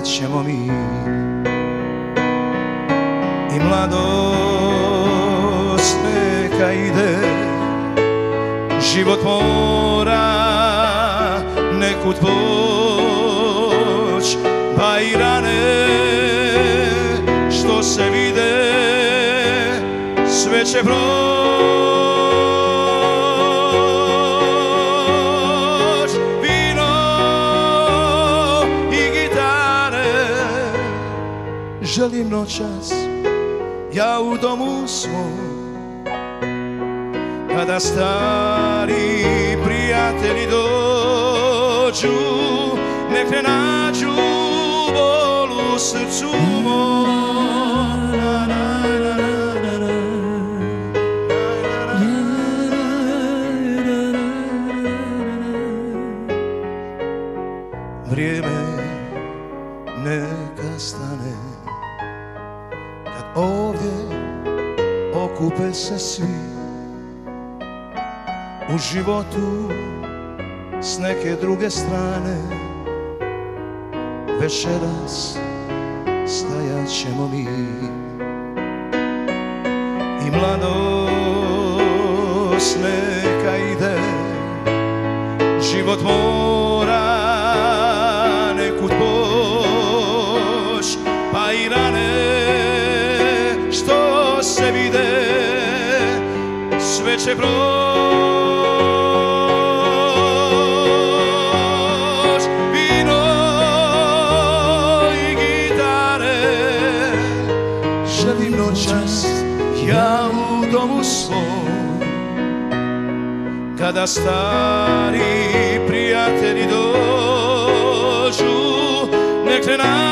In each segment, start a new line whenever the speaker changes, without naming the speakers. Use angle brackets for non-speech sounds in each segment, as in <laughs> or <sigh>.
寂寞。Stari prijatelji dođu nek ne nađu bol u srcu mom. Životu s neke druge strane. Večeras stajat ćemo mi. I mladost neka ide život mora nekud poć pa i rane što se vide sve će proć kada stari prijatelji dođu nek ne nađu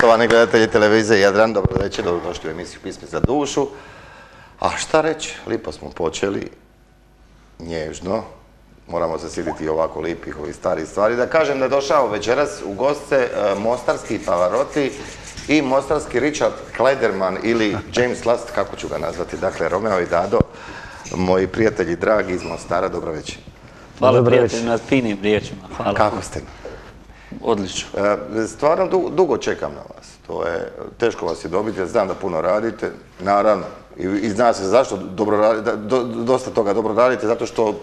Poštovani gledatelji televizije Jadran, dobro večer, dobrodošli u emisiju Pismi za dušu. A šta reći, lipo smo počeli, nježno, moramo se sjetiti ovako lipih ovih starih stvari. Da kažem da je došao večeras u goste e, mostarski Pavarotti i mostarski Richard Klederman ili James Last, kako ću ga nazvati, dakle Romeo i Dado, moji prijatelji dragi iz Mostara, dobro večer.
Hvala
večer.
na finim riječima. Hvala.
Kako ste?
Odlično.
E, Stvarno du- dugo čekam na vas. To je, teško vas je dobiti, ja znam da puno radite, naravno. I, zna se zašto dobro radite, do- dosta toga dobro radite, zato što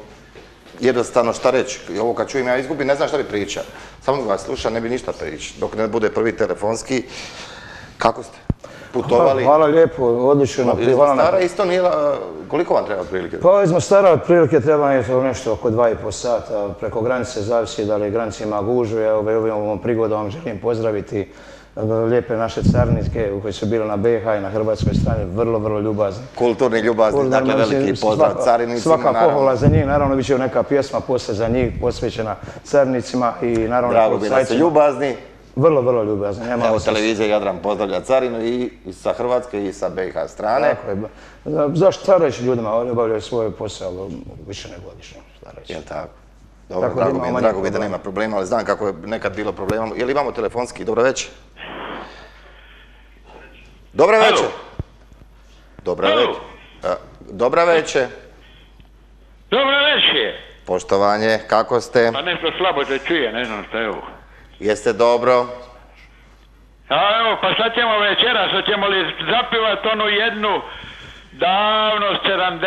jednostavno šta reći. I ovo kad čujem ja izgubim, ne znam šta bi pričao. Samo vas slušam, ne bi ništa pričao. Dok ne bude prvi telefonski. Kako ste? Putovali?
Hvala lijepo, odlično.
Iz
hvala na-
Mostara isto nije, koliko vam treba otprilike?
Pa iz Mostara otprilike treba nešto oko dva i po sata. Preko granice zavisi da li granica ima gužu. Ja ovaj, ovim ovom prigodom želim pozdraviti e, lijepe naše carnike koji su bili na BiH i na hrvatskoj strani, vrlo, vrlo ljubazni.
Kulturni, ljubazni, dakle veliki pozdrav
svaka-
carinicima,
Svaka
naravno.
pohvala za njih, naravno bit će neka pjesma poslije za njih posvećena carnicima i naravno
Drago
policajcima.
ljubazni.
Vrlo, vrlo ljubazni. Nema
Evo, televizija Jadran pozdravlja carinu i, i sa Hrvatske i sa BiH strane.
Tako je. Za- Zašto šta reći ljudima, oni obavljaju svoj posao više nego reći.
Jel tako? Dobro,
Tako
drago mi, je- drago mi je da nema problema, ali znam kako je nekad bilo problema. Jel imamo telefonski? Dobro večer. Dobra
Alo.
večer. Dobra
Alo.
večer. A, Dobra večer.
Dobro večer.
Poštovanje, kako ste?
Pa nešto slabo se čuje, ne znam šta je ovo.
Jeste dobro?
A evo, pa sad ćemo večeras, hoćemo li zapivat onu jednu davno 70.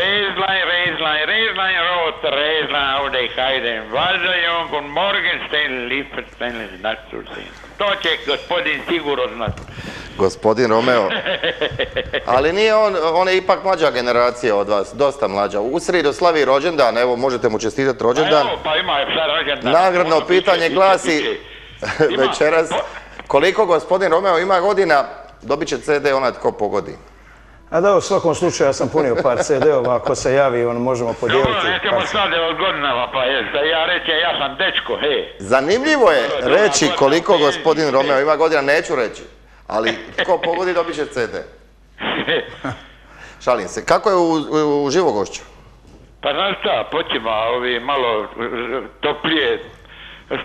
Reislein, Reislein, Reislein, Rot, Reislein, Aude, Heiden, Vazajon, Gun Morgenstein, Liefenstein, Natsurstein. To će gospodin sigurno znati.
Gospodin Romeo. <laughs> Ali nije on, on je ipak mlađa generacija od vas, dosta mlađa. U sridu slavi rođendan, evo možete mu čestitati rođendan.
evo, pa ima je sad rođendan.
Nagradno pitanje
biće,
glasi
biće, biće. <laughs> Ima-
večeras. Koliko gospodin Romeo ima godina, dobit će CD onaj tko pogodi.
A da, u svakom slučaju ja sam punio par CD-ova, ako se javi, on možemo podijeliti.
Dobro, nećemo
par-
sad od godinama, pa je, da ja reći, ja sam dečko, he.
Zanimljivo je reći koliko gospodin. Romeo ima godina, neću reći. Ali tko pogodi dobit će CD. <laughs> Šalim se. Kako je u, u, u Živogošću?
Pa znaš šta, počima ovi malo toplije.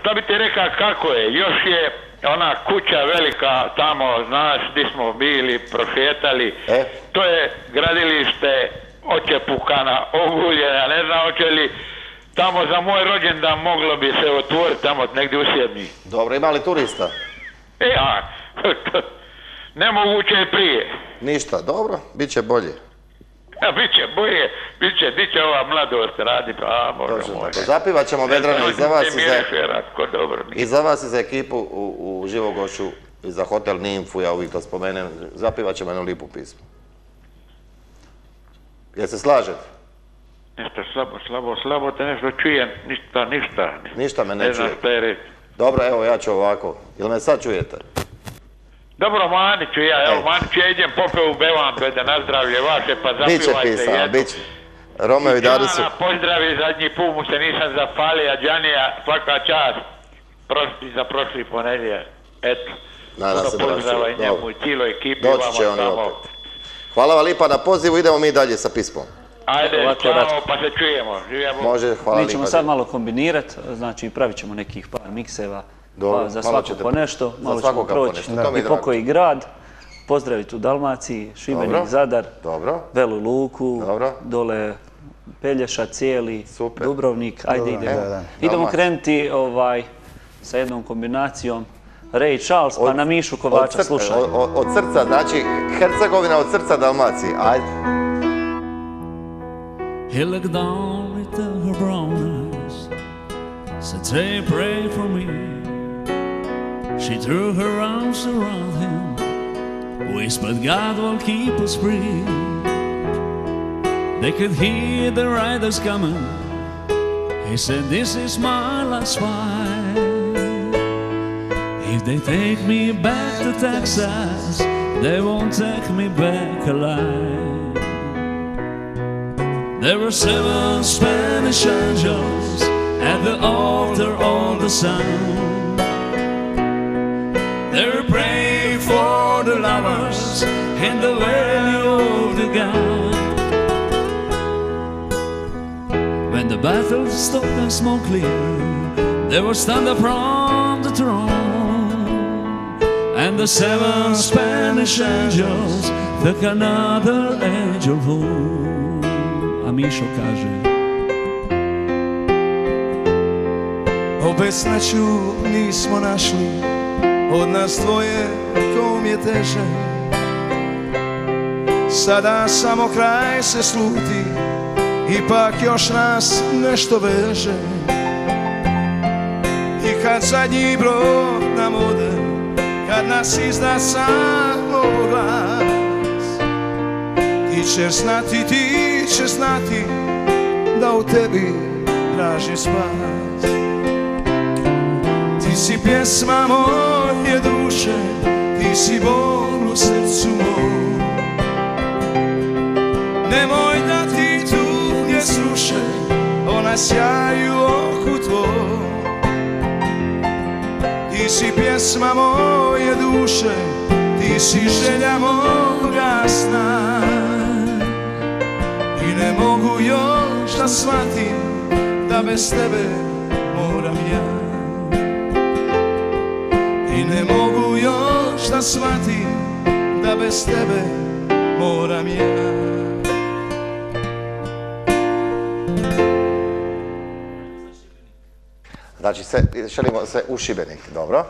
Šta bi ti rekao kako je? Još je ona kuća velika tamo, znaš, gdje smo bili, prošetali.
E?
To je gradilište očepukana, oguljena, ne znam hoće li tamo za moj rođendan moglo bi se otvoriti tamo negdje u Sjedni.
Dobro, ima li turista?
E, a, <laughs> nemoguće je prije.
Ništa, dobro, bit će bolje.
A, bit će bolje, bit će, bit će ova mladost raditi, a, moj.
tako. Zapivat ćemo Vedrane i za vas i za,
Ratko, dobro
i za vas i za ekipu u, u Živogošću i za hotel Nimfu, ja uvijek to spomenem. Zapivat ćemo jednu lipu pismu. Jel se slažete?
Nešto slabo, slabo, slabo te nešto čujem, ništa, ništa.
Ništa me ne
Ne
čuje. Dobro, evo ja ću ovako. Jel me sad čujete?
Dobro, Maniću, ja, evo,
E.
Maniću, ja idem popeo u Bevantu, da na zdravlje vaše, pa
Biće
zapivajte
pisano,
jednu.
bit će. Romeo i Dadu su...
Pozdravi, zadnji put mu se nisam zapalio, a Đanija, svaka čast. Prošli za prošli ponedjeljak. Eto.
Nadam se
pozdrava i njemu i cijeloj ekipi.
Doći će oni opet. Hvala vam lipa na pozivu, idemo mi dalje sa pismom.
Ajde, čao, pa se čujemo. Živjemo.
Može, hvala
Mi ćemo
lipa.
sad malo kombinirati, znači pravit ćemo nekih par mikseva,
Dobro,
pa za svako
ćete-
po nešto, malo ćemo proći i pokoji grad, pozdraviti u Dalmaciji, Šibenik,
Dobro.
Zadar,
Dobro.
Velu Luku,
Dobro.
dole Pelješa cijeli,
Super.
Dubrovnik, ajde idemo.
da, da.
Idemo krenuti ovaj, sa jednom kombinacijom Ray Charles pa na Mišu Kovača, slušaj.
od, srca, znači Hercegovina od srca Dalmacije. Ajde.
He looked down into her brown eyes, said, Say, pray for me. She threw her arms around him, whispered, God will keep us free. They could hear the riders coming. He said, This is my last fight. If they take me back to Texas, they won't take me back alive. There were seven Spanish angels at the altar on the sun. They were praying for the lovers in the valley of the gun. When the battle stopped and smoke clear, there was thunder from the throne. And the seven Spanish angels took another angel home. A Mišo kaže
Opet sreću nismo našli Od nas dvoje kom je teže. Sada samo kraj se sluti Ipak još nas nešto veže. I kad zadnji brod nam ode Kad nas izda samo glas Ti ćeš znati, ti ćeš znati Da u tebi traži spas. Ti si pjesma moje duše, ti si bol u srcu mom. Nemoj da ti tuge sruše, ona sjaju oku tvoj. Ti si pjesma moje duše, ti si želja moga sna. I ne mogu još da shvatim da bez tebe ne mogu još da shvatim da bez tebe moram ja
Znači, se, šalimo se u Šibenik, dobro?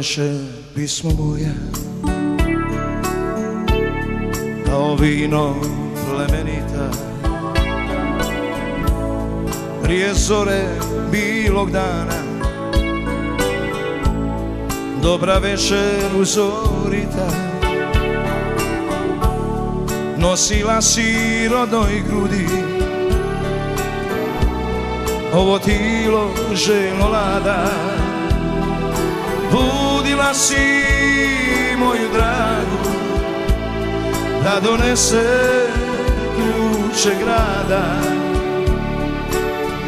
Večer, pismo moje. Kao vino plemenita. Prije zore bilog dana. Dobra večer uzorita. Nosila si rodnoj grudi. Ovo tilo ženo lada Budila si moju dragu Da donese ključe grada.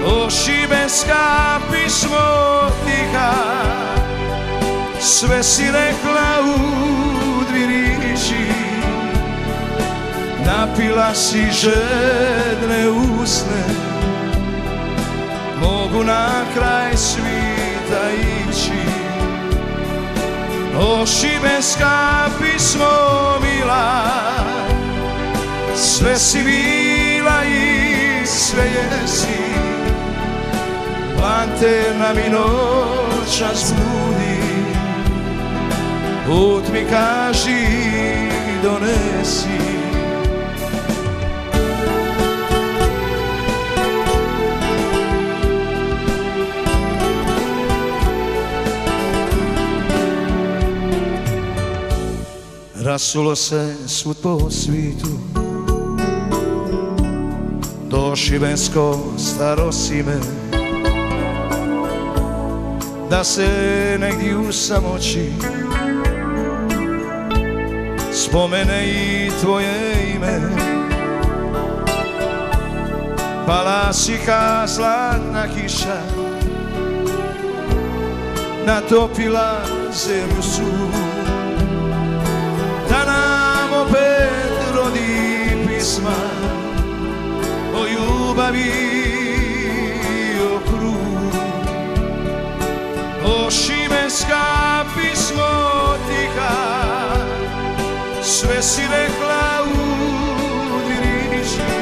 O šibenska pismo tiha Sve si rekla u dvi riječi Napila si žedne usne Mogu na kraj svita ići O šibenska pismo mila. Sve si bila i sve jesi. Lanterna mi noćas budi Put mi kaži donesi Rasulo se svud po svitu To šibensko starosime Da se negdje u samoći Spomene i tvoje ime. Pala si ka zlatna kiša Natopila zemlju su pisma o ljubavi o krugu o šibenska pismo tiha sve si rekla u dvi riječi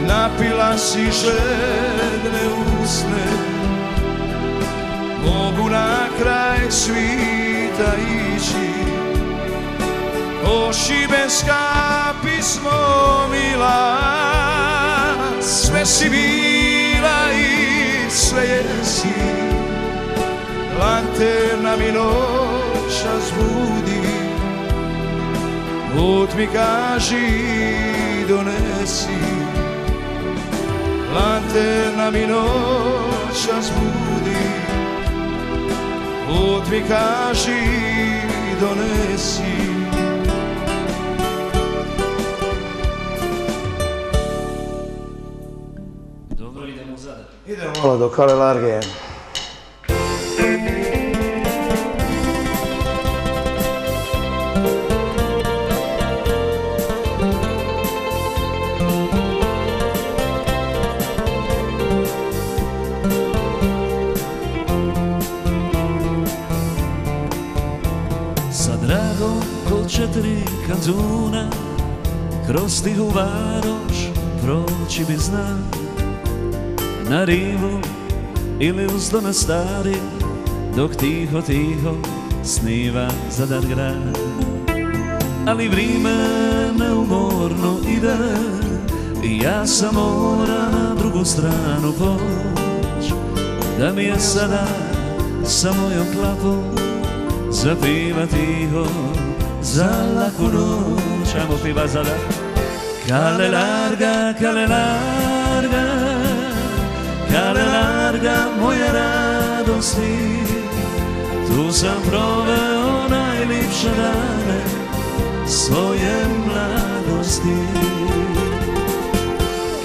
napila si žedne usne mogu na kraj svita ići O šibenska pismo mila. Sve si bila i sve jesi. Lanterna mi noća zbudi. Put mi kaži donesi. Lanterna mi noća zbudi. Put mi kaži donesi
Idemo
malo do Kale Large.
Četiri kantuna Kroz tihu varoš proći bi zna Na rivu ili uz dome stari Dok tiho, tiho sniva zadar grad. Ali vrime neumorno ide I ja sam mora na drugu stranu poć Da mi je sada sa mojom klapom Zapiva tiho za laku noć Ajmo piva za da Kale larga, kale larga Kale larga moje radosti Tu sam proveo najlipše dane Svoje mladosti.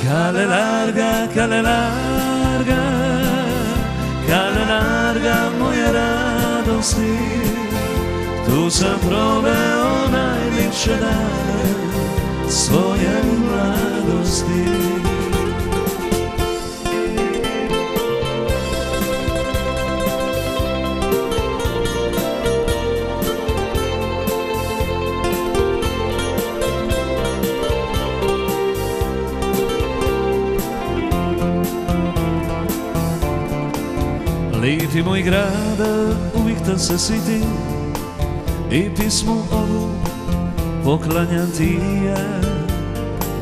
Kale larga, kale larga Kale larga moje radosti Tu sam proveo najlipše dane Svoje mladosti
Lipi moj grada, uvijek te se siti. I pismu ovu poklanjam ti ja.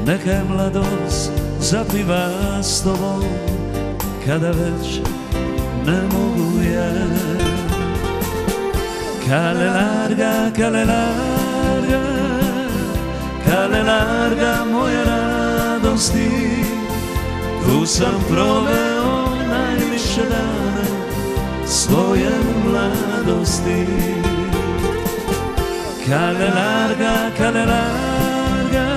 Neka je mladost zapliva s tobom Kada već ne mogu ja. Kale larga, kale larga Kale larga moja radosti. Tu sam proveo najviše dana Svoje mladosti. Kale larga, kale larga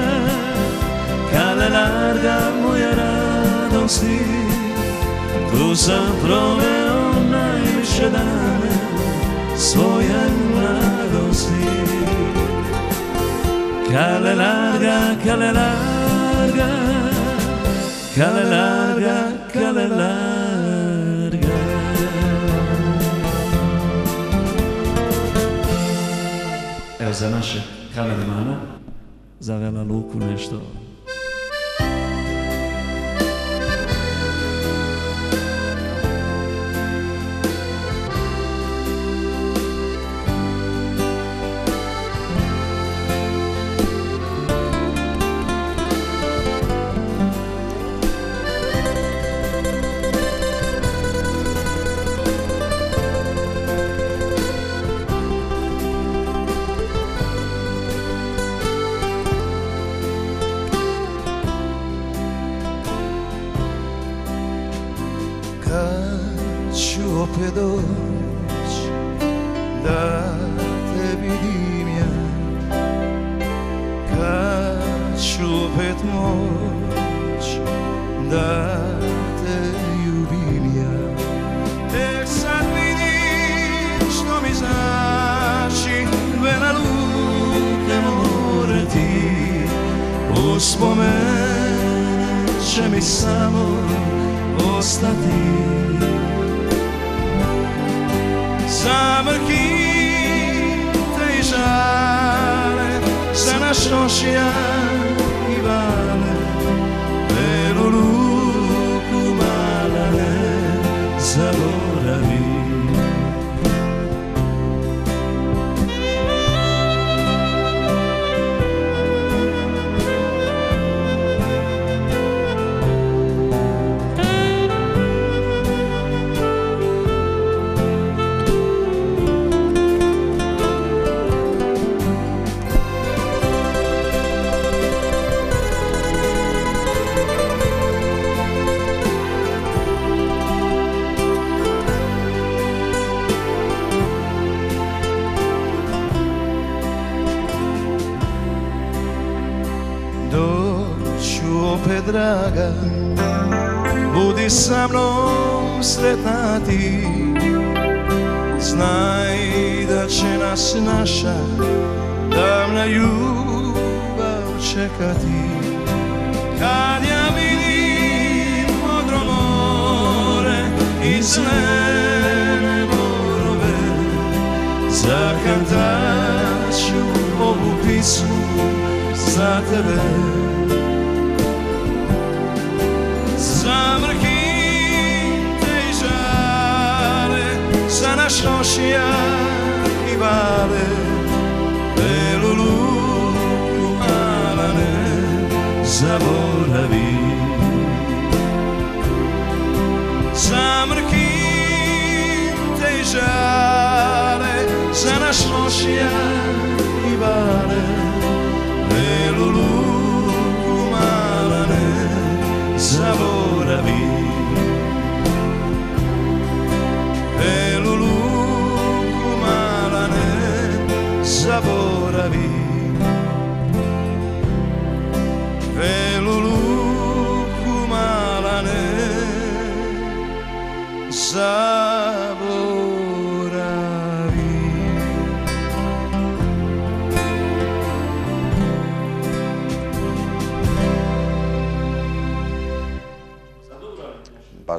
Kale larga moja radosti. Tu sam proveo najviše dana Svoje mladosti. Kale larga, kale larga Kale larga, kale larga Evo za naše kaledmana Za Vela Luku nešto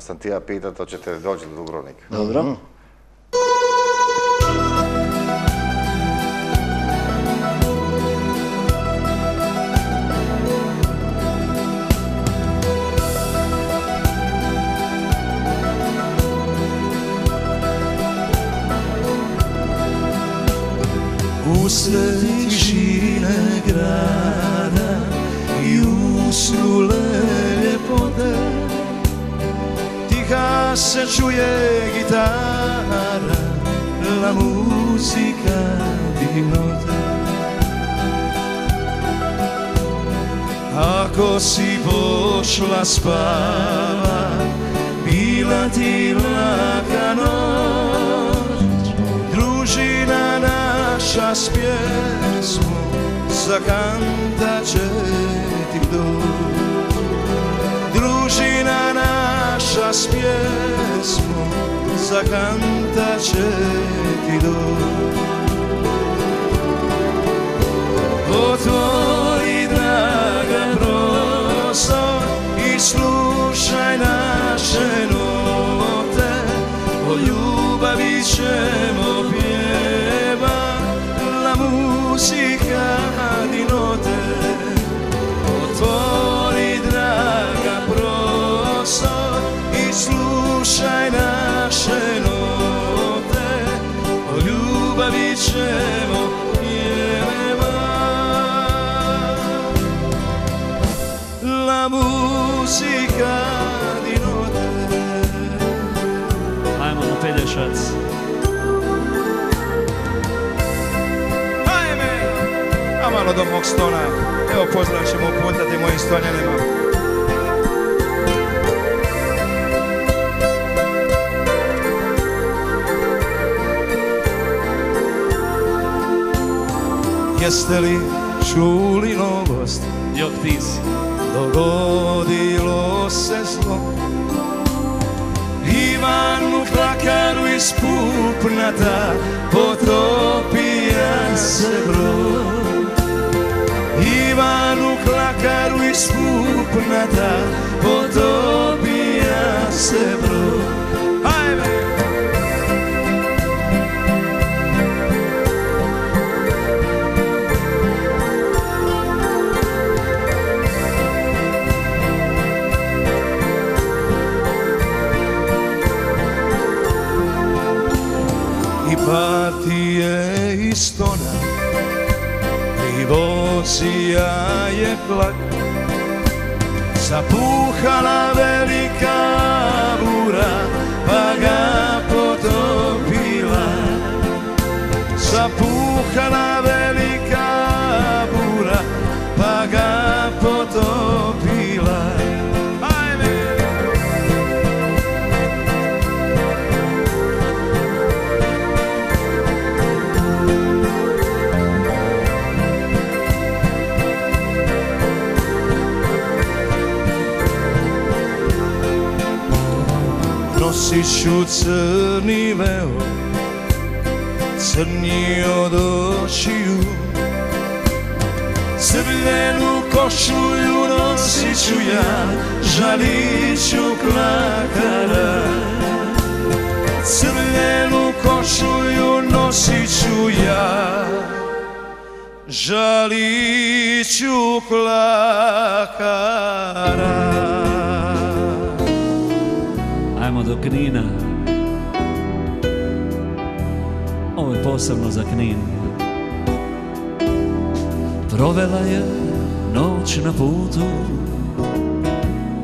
sam ti ja pitao, to ćete doći do Dubrovnika.
Dobro.
Spava, bila ti laka noć. Družina naša s pjesmom, zakantat će ti doć. Družina naša s pjesmom, zakantat će ti doć ljubavi ćemo pjeva la muzika di note Otvori draga prostor i slušaj do mog stona. Evo pozdrav ćemo uputati mojim stonjanima. Jeste li čuli novost?
Jok ti si.
Dogodilo se zlo Ivanu Klakaru iz pupnata Potopija se brod Ivanu Klakaru iz pupnata Potopija se brod tlak zapúchala veliká Nosit ću crni veo Crni od očiju. Crvenu košulju nosit ću ja Žalit ću klakara Crvenu košulju nosit ću ja Žalit ću klakara
Ajmo do Knina. Posebno za Knin. Provela je noć na putu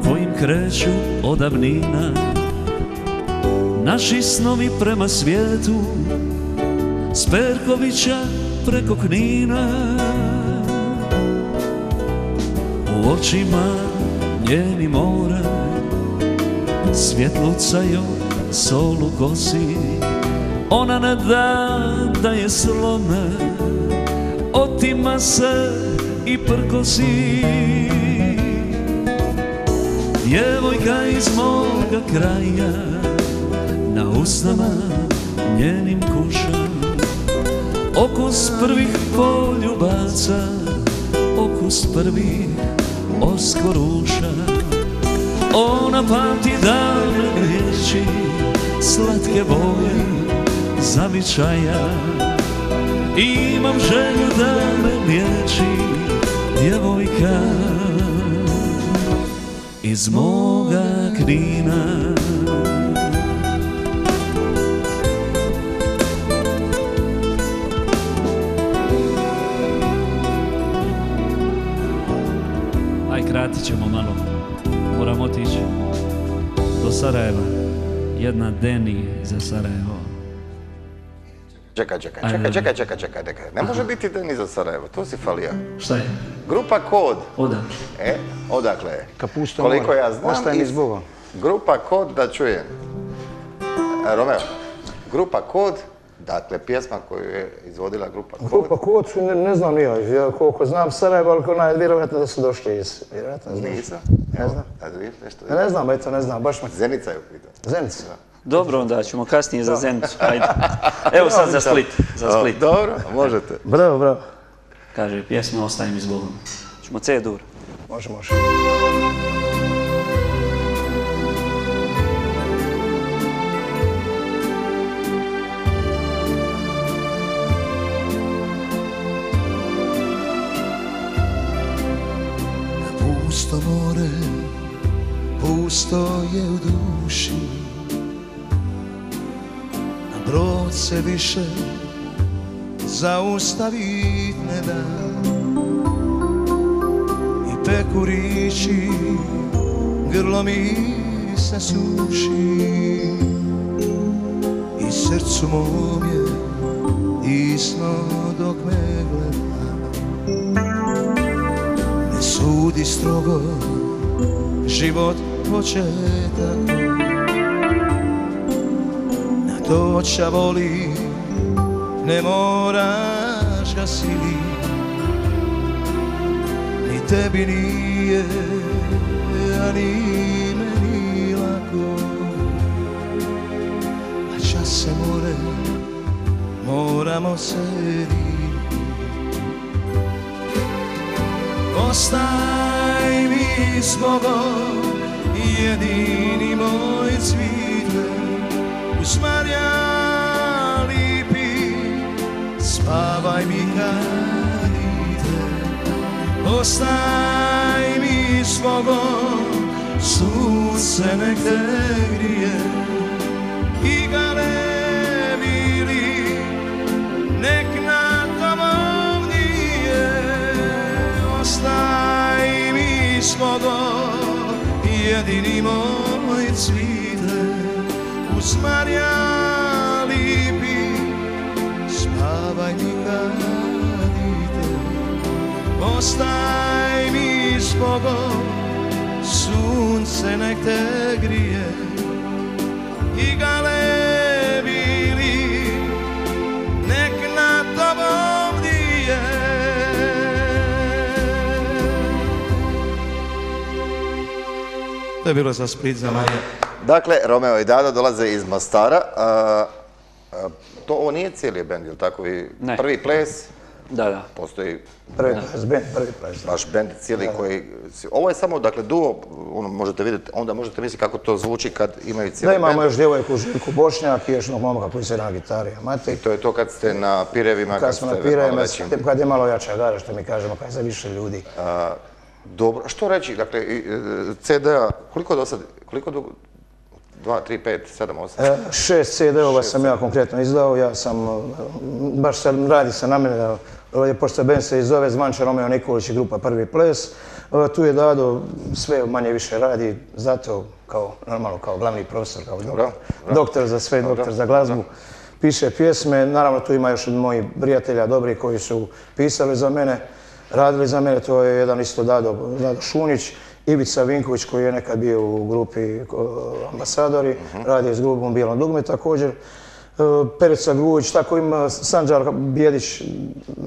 kojim kreću od davnina Naši snovi prema svijetu s Perkovića preko Knina. U očima njeni mora joj solu kosi. Ona ne da da je slome Otima se i prkosi. Djevojka iz moga kraja Na usnama njenim kuša Okus prvih poljubaca Okus prvih oskoruša Ona pamti davne riječi Slatke boje zavičaja. I imam želju da me liječi djevojka iz moga krina. Aj kratit ćemo malo, moram otići do Sarajeva, jedna deni za Sarajevo.
Čekaj, čekaj, čekaj, čekaj, čekaj, čekaj, čekaj. Ne može biti Deni za Sarajevo, to si falija.
Šta je?
Grupa Kod.
Odakle?
E, odakle je?
Kapusto
Koliko ja znam,
Ostaje mi
iz-
s Bogom.
Grupa Kod, da čujem. E, Romeo, grupa Kod, dakle, pjesma koju je izvodila grupa Kod.
Grupa Kod ne, ne znam ja, ja koliko znam Sarajevo, ali ko naj, vjerojatno da su došli iz, vjerojatno iz
Nisam?
Ne znam. Ne znam, eto, ne znam, baš me...
Zenica je u pitanju.
Zenica.
Dobro, onda ćemo kasnije za Zenicu. Ajde. Evo sad za Split. Za Split.
Dobro, možete.
Bravo, bravo.
Kaže pjesma Ostaje mi s Bogom. Ćemo C-dur.
Može, može.
Pusto more, pusto je u duši brod se više zaustavit ne da. I pekurići grlo mi se suši. I srcu mom je isno dok me gleda. Ne sudi strogo život početak Na doća voli ne moraš ga sili. Ni tebi nije, a ni meni lako. A čas se more, moramo se diviti Ostaj mi s Bogom, jedini moj cvite Uz Marja lipi, spavaj mi kad mi s Bogom, sunce nek te grije. I galebili, nek na tobom nije. Ostaj mi s Bogom, jedini moj cvite Marja lipi, spavaj mi kad ide Ostaj mi s Bogom, sunce nek te grije. I galebili, nek na tobom dije. To je bilo za Split za Marija.
Dakle, Romeo i Dado dolaze iz Mostara. a, a, to ovo nije cijeli bend, jel tako? Vi,
Ne.
Prvi ples,
Da, da.
postoji
Prvi ples, band, prvi ples.
baš bend cijeli koji... Ovo je samo, dakle, duo, ono, možete vidjeti, onda možete misliti kako to zvuči kad imaju
Da
cijeli
imamo
bend.
još djevojku Željku Bošnjak i još jednog momka koji se na gitari, Matej.
To je to kad ste na Pirevima,
Kad smo na
ste malo
Pirajima,
većim.
kad je malo jača gara, što mi kažemo, kad je za više ljudi.
A, dobro, što reći, dakle, i, e, CD-a, koliko do sad, koliko dugo, 2, 3, 5, 7, 8?
E, Šest CD-ova sam ja konkretno izdao, ja sam, e, baš sad radi se na mene, e, pošto band se i zove Zvanče Romeo Nikolić i grupa Prvi ples. E, Tu je Dado sve manje više radi, zato kao, normalno kao glavni profesor, kao doktor, za sve, doktor za glazbu. Piše pjesme, naravno tu ima još moji prijatelja dobri koji su pisali za mene, radili za mene, to je jedan isto Dado, Dado Šunić, Ivica Vinković koji je nekad bio u grupi ambasadori, radi je s grupom Bijelom dugme također. E, Perica tako ima Sanđar Bijedić,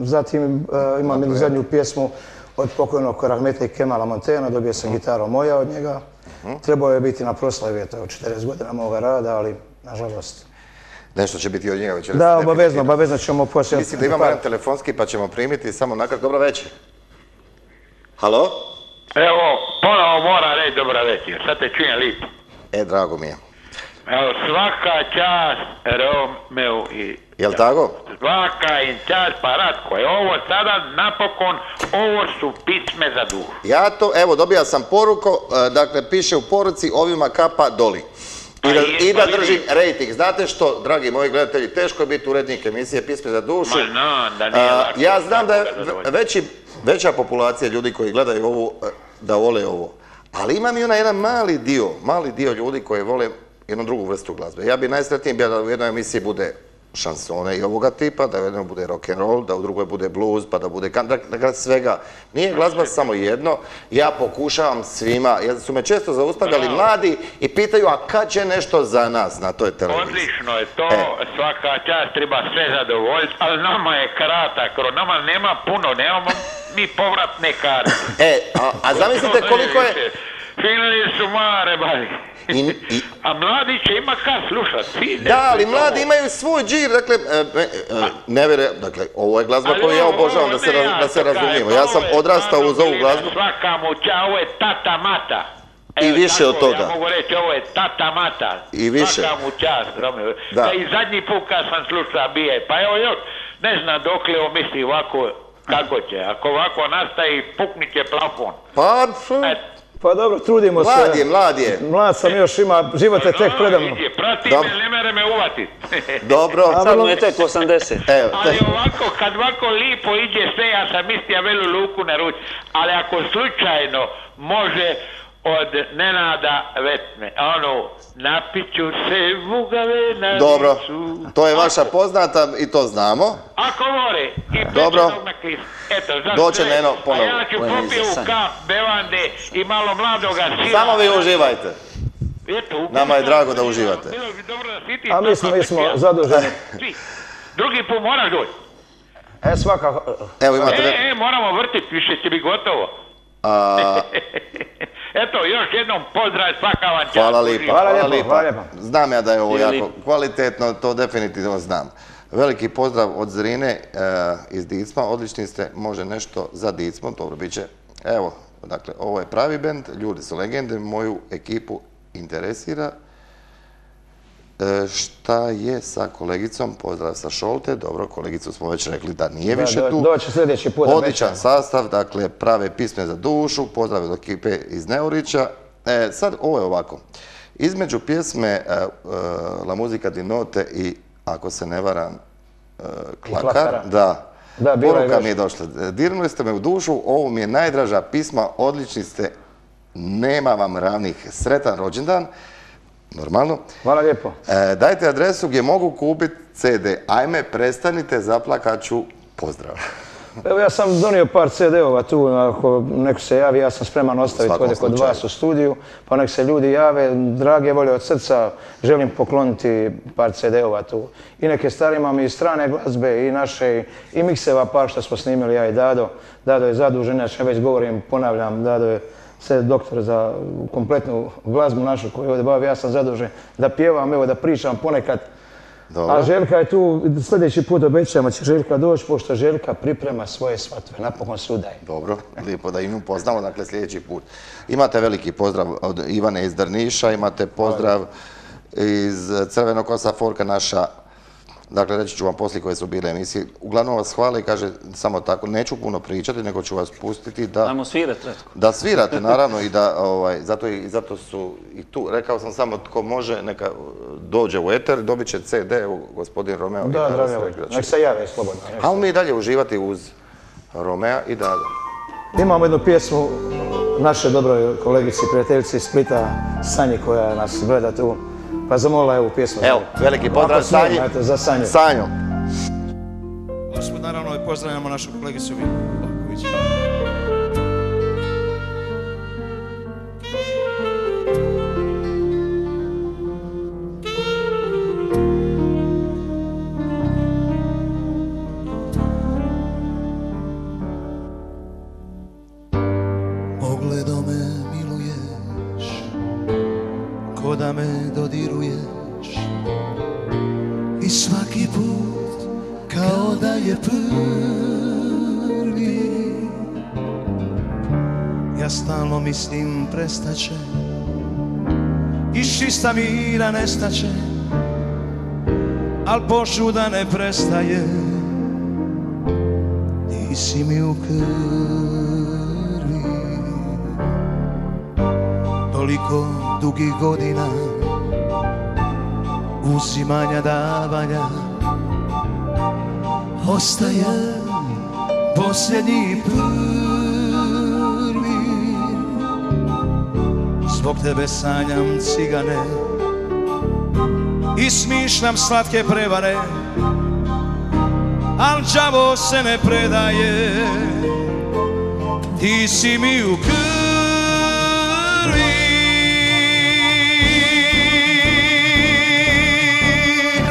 zatim e, imam jednu zadnju pjesmu od pokojnog Rahmetli Kemala Montena, dobio sam gitaru moja od njega. Trebao je biti na proslavi eto, od 40 godina moga rada, ali nažalost.
Nešto će biti od njega večeras.
Da, obavezno, obavezno ćemo poslije...
Mislim da imamo jedan telefonski pa ćemo primiti samo nakratko. Dobro večer. Halo?
Evo, ponovo mora reći dobra večer, sad te čujem lipo.
E, drago mi je.
Evo, svaka čast Romeu i...
Jel tako?
Svaka im čast, pa Ratko, je ovo sada napokon, ovo su pisme za dušu.
Ja to, evo, dobija sam poruku, e, dakle, piše u poruci ovima kapa doli. I da,
A je,
i da
pa
držim rejting. Znate što, dragi moji gledatelji, teško je biti urednik emisije Pisme za dušu.
Ma znam da nije lako
ja znam da je veći, veća populacija ljudi koji gledaju ovu, e, da vole ovo. Ali imam i onaj jedan mali dio, mali dio ljudi koji vole jednu drugu vrstu glazbe. Ja bi najsretniji bio da u jednoj emisiji bude šansone i ovoga tipa, da u jednoj bude rock and roll, da u drugoj bude blues, pa da bude dakle svega. Nije glazba samo jedno, ja pokušavam svima, jer su me često zaustavljali mladi i pitaju, a kad će nešto za nas na toj televiziji?
Odlično je to,
E.
svaka čast treba sve zadovoljiti, ali nama je kratak, nama nema puno, nemamo ni povratne karte. <laughs>
E, a, a zamislite koliko je...
Finili su mare, bari.
I, i, <laughs>
A mladi će ima kad slušat, fine.
da, ali mladi imaju svoj džir, dakle, e, e, e, ne vjerujem, dakle, ovo je glazba
Ali
koju ja obožavam, da se,
ja,
da se razumijemo. Ja sam odrastao uz ovu glazbu.
Svaka mu ča, ovo je tata mata.
I više od toga.
Ja mogu reći, ovo je tata mata.
I više.
Svaka mu čast.
Da.
I zadnji put kad sam slušao bije, pa evo još, ne znam dokle on misli ovako, kako će. Ako ovako nastaje, puknit će plafon.
Pa,
Et,
Pa dobro, trudimo se.
mlad je, mlad je.
Mlad sam još, ima, život je tek
no,
predamno.
vidi, Prati
Dobro.
me, ne mere me uvatit. <laughs>
Dobro.
Sad mu je tek 80.
Evo,
Ali ovako, kad ovako lipo iđe sve, ja sam mislio velu luku na ruč. Ali ako slučajno može od Nenada Vetme, ono, napiću se vugave na
dobro. To je vaša poznata i to znamo.
Ako more, i
Dobro.
pečenog na klis. Eto, za
Doće
sve.
Neno ponovo.
A ja ću popiju kap, bevande i malo mladoga sira.
Samo vi uživajte.
Eto, upio
Nama je drago da uživate.
A mi smo, mi smo zaduženi.
Drugi put moraš doći.
E, svaka,
Evo imate...
E, e, moramo vrtiti, više će biti gotovo.
A, <laughs>
Eto, još jednom pozdrav, svaka vam čast.
hvala lipa,
Hvala lijepo.
Znam ja da je ovo jako kvalitetno, to definitivno znam. Veliki pozdrav od Zrine e, iz Dicma, odlični ste, može nešto za Dicmo, dobro bit će. Evo, dakle, ovo je pravi bend, ljudi su legende, moju ekipu interesira. E, šta je sa kolegicom, pozdrav sa Šolte, dobro, kolegicu smo već rekli da nije
Da,
više
do-
tu.
doći sljedeći put,
Odličan sastav, dakle, prave pisme za dušu, pozdrav od ekipe iz Neurića. E, sad, ovo je ovako. Između pjesme e, e, La muzika di note i, ako se ne varam, e, Klakar,
Klakara.
da, poruka mi je došla. Dirnuli ste me u dušu, ovo mi je najdraža pisma, odlični ste, nema vam ravnih. Sretan rođendan, normalno.
Hvala lijepo.
E, dajte adresu gdje mogu kupiti CD. Ajme, prestanite, zaplakat ću. Pozdrav. <laughs>
Evo ja sam donio par CD-ova tu, ako neko se javi, ja sam spreman ostaviti ovdje kod vas u studiju, pa nek se ljudi jave, drage volje od srca, želim pokloniti par CD-ova tu. I neke stvari imam i strane glazbe, i naše, i mikseva par što smo snimili ja i Dado. Dado je zadužen, ja već govorim, ponavljam, Dado je sve doktor za kompletnu glazbu našu koju ovdje bavi, ja sam zadužen da pjevam, evo da pričam ponekad, a Željka je tu, sljedeći put obećajemo će Željka doći, pošto Željka priprema svoje svatve, napokon se udaje.
Dobro, lijepo da i nju poznamo, dakle sljedeći put. Imate veliki pozdrav od Ivane iz Drniša, imate pozdrav iz Crvenog kosa Forka naša, dakle reći ću vam poslije koje su bile emisije. Uglavnom vas hvale i kaže samo tako, neću puno pričati, nego ću vas pustiti da...
Ajmo svirat, Retko.
Da svirate, naravno, i da, ovaj, zato, i, zato su i tu, rekao sam samo tko može, neka dođe u eter, dobit će CD, evo, gospodin Romeo.
Da,
znači.
nek se jave slobodno. nek
A
se-
mi i dalje uživati uz Romea i da...
Imamo jednu pjesmu naše dobroj kolegici, prijateljici iz Splita, Sanji koja nas gleda tu, pa zamolila je ovu pjesmu.
Evo, veliki pozdrav Sanji.
Za Sanju.
Sanjo.
Usput naravno i pozdravljamo našu kolegicu Vinku Čista mira nestaće Al požuda ne prestaje. Ti si mi u krvi. Toliko dugih godina Uzimanja davanja Ostaje posljednji prvi Zbog tebe sanjam cigane. I smišljam slatke prevare Al đavo se ne predaje. Ti si mi u krvi.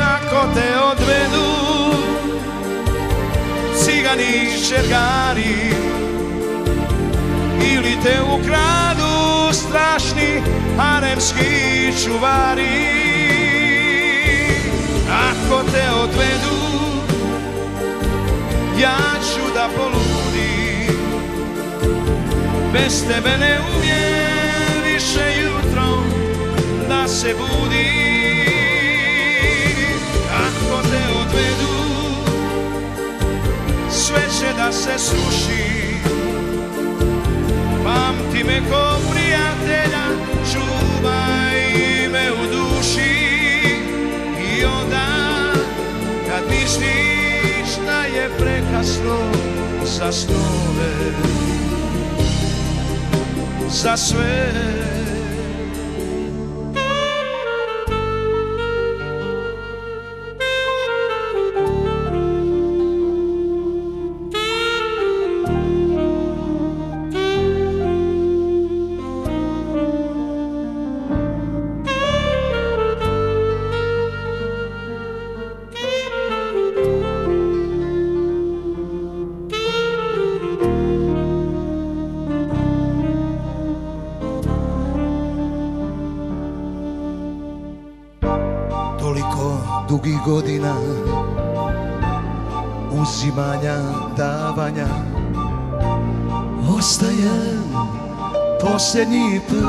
Ako te odvedu Cigani šergari Ili te ukradu strašni haremski čuvari. Ako te odvedu ja ću da poludim. Bez tebe ne umijem više jutro da se budi Ako te odvedu sve će da se sruši Pamti me ko prijatelja, čuvaj me u duši. I onda kad misliš da je prekasno za snove Za sve Toliko dugih godina Uzimanja, davanja Ostaje posljednji prvi.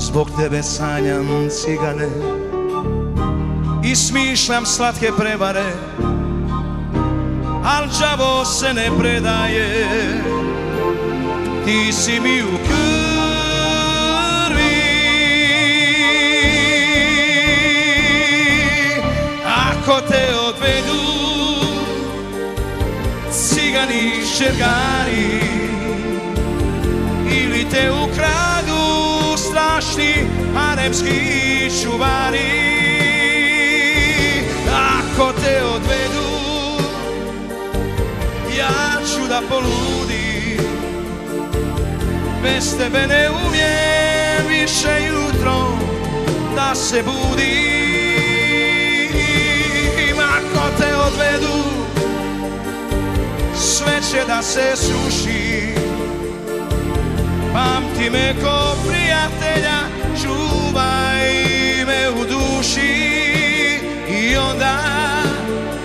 Zbog tebe sanjam cigane I smišljam slatke prevare Al đavo se ne predaje. Ti si mi u Ako te odvedu Cigani šergari Ili te ukradu strašni haremski čuvari. Ako te odvedu ja ću da poludim Bez tebe ne umijem više jutro da se budim odvedu. Sve će da se sruši Pamti me ko prijatelja, čuvaj me u duši. I onda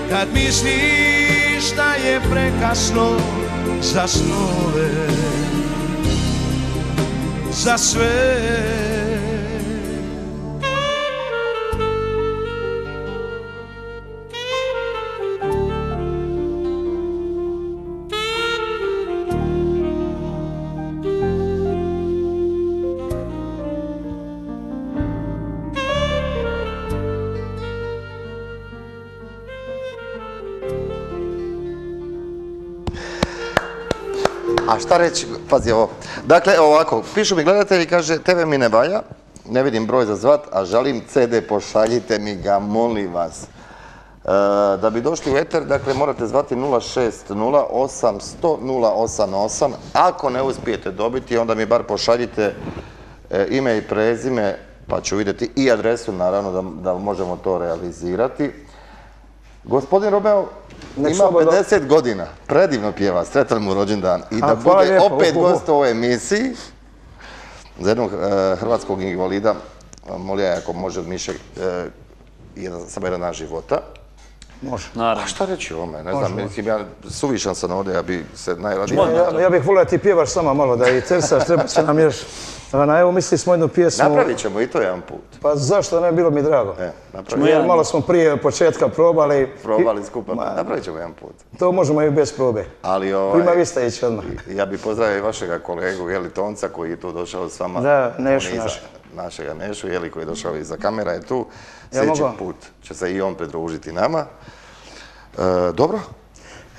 kad misliš da je prekasno za snove Za sve
šta reći, pazi ovo. Dakle, ovako, pišu mi gledatelji, kaže, tebe mi ne valja, ne vidim broj za zvat, a žalim CD, pošaljite mi ga, molim vas. E, da bi došli u eter, dakle, morate zvati 060 800 088. Ako ne uspijete dobiti, onda mi bar pošaljite e, ime i prezime, pa ću vidjeti i adresu, naravno, da, da možemo to realizirati. Gospodin Romeo
Nek
ima
slobodno-
50 godina, predivno pjeva, sretan mu rođendan i da
hvala
bude
lijepo,
opet
uhu.
gost u ovoj emisiji za jednog e, hrvatskog invalida, molio je ako može od Miše e, jedan, samo jedan dan života.
Može.
A
Naravno.
šta reći o ome, ne znam, mislim ja suvišan sam ovdje, ja bi se najradije...
Ja, ja bih volio da ti pjevaš sama malo, da i cersaš, treba će nam još. Ona, evo mislili smo jednu pjesmu.
Napravit ćemo i to jedan put.
Pa zašto ne, bilo mi drago.
E, napravit
malo smo prije početka probali.
Probali
I-
skupa,
Ma,
napravit ćemo jedan put.
To možemo i bez probe.
Ali
Prima
ovaj,
vista ići odmah.
ja bi pozdravio i vašega kolegu Jeli Tonca koji je tu došao s vama.
Da, Nešu našeg.
Našega Nešu, Jeli koji je došao iza kamera je tu. Sljedeći put će se i on pridružiti nama. E, dobro?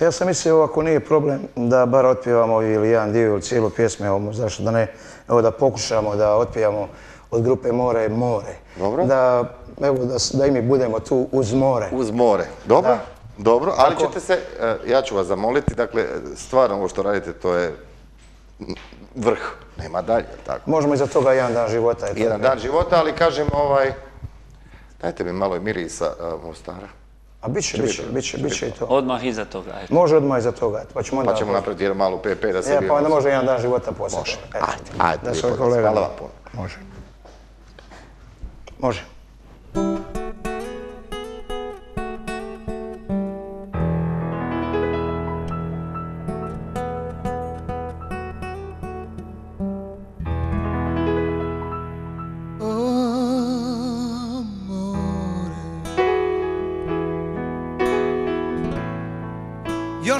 Ja sam mislio ako nije problem da bar otpjevamo ili jedan dio ili cijelu pjesmu, evo zašto da ne, evo da pokušamo da otpjevamo od grupe More More.
Dobro.
Da, evo da, da i mi budemo tu uz more.
Uz more. Dobro,
Da.
dobro, ali ćete se, e, ja ću vas zamoliti, dakle, stvarno ovo što radite to je vrh, nema dalje, tako?
Možemo iza toga jedan dan života.
Jedan dan života, ali kažem ovaj, dajte mi malo i mirisa e, Mostara.
A bit će, bit će, bit će, i to.
Odmah iza toga. eto.
Može odmah iza toga, pa ćemo onda...
Pa ćemo napraviti jedan malu PP da se
Ja,
vi
pa onda može jedan dan života poslije.
Može. Ajde, ajde,
Da
vas,
kolega...
hvala vam puno.
Može. Može.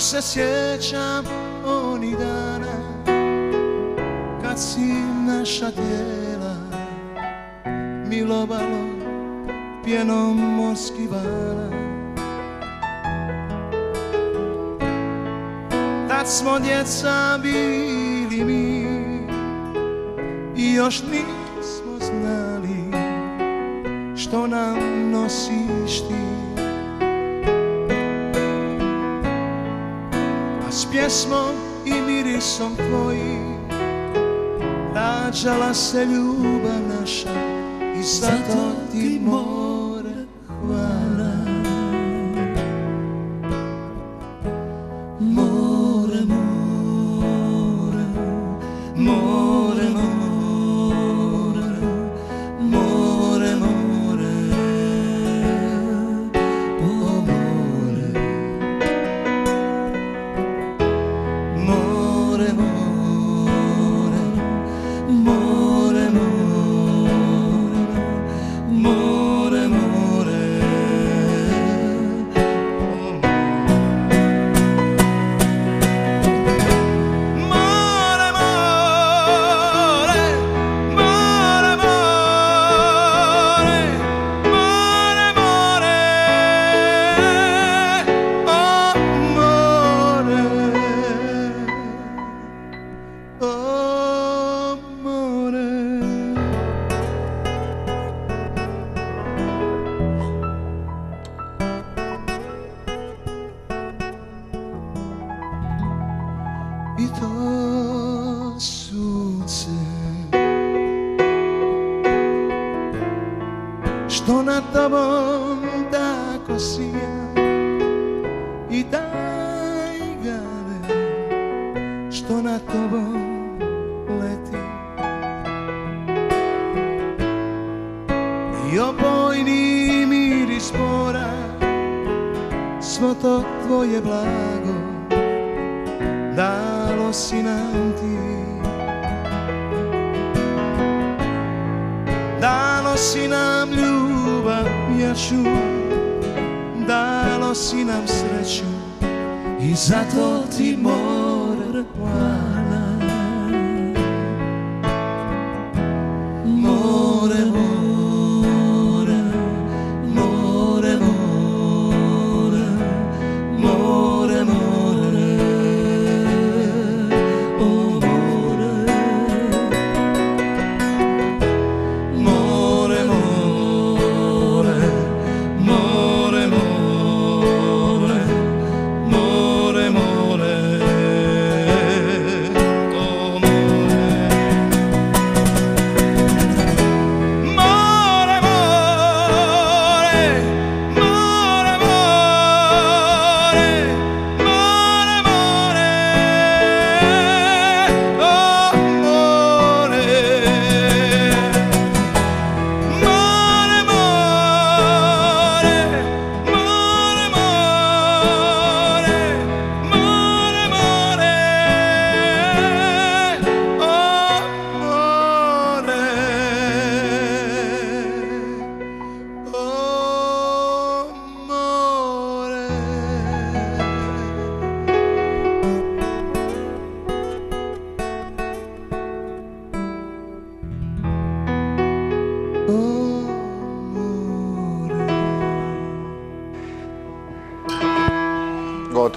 Se sjećam onih dana Kad si naša tijela Milovalo pjenom morskih vala. Tad smo djeca bili mi I još nismo znali Što nam nosiš ti pjesmom i mirisom tvojim. Rađala se ljubav naša I zato ti more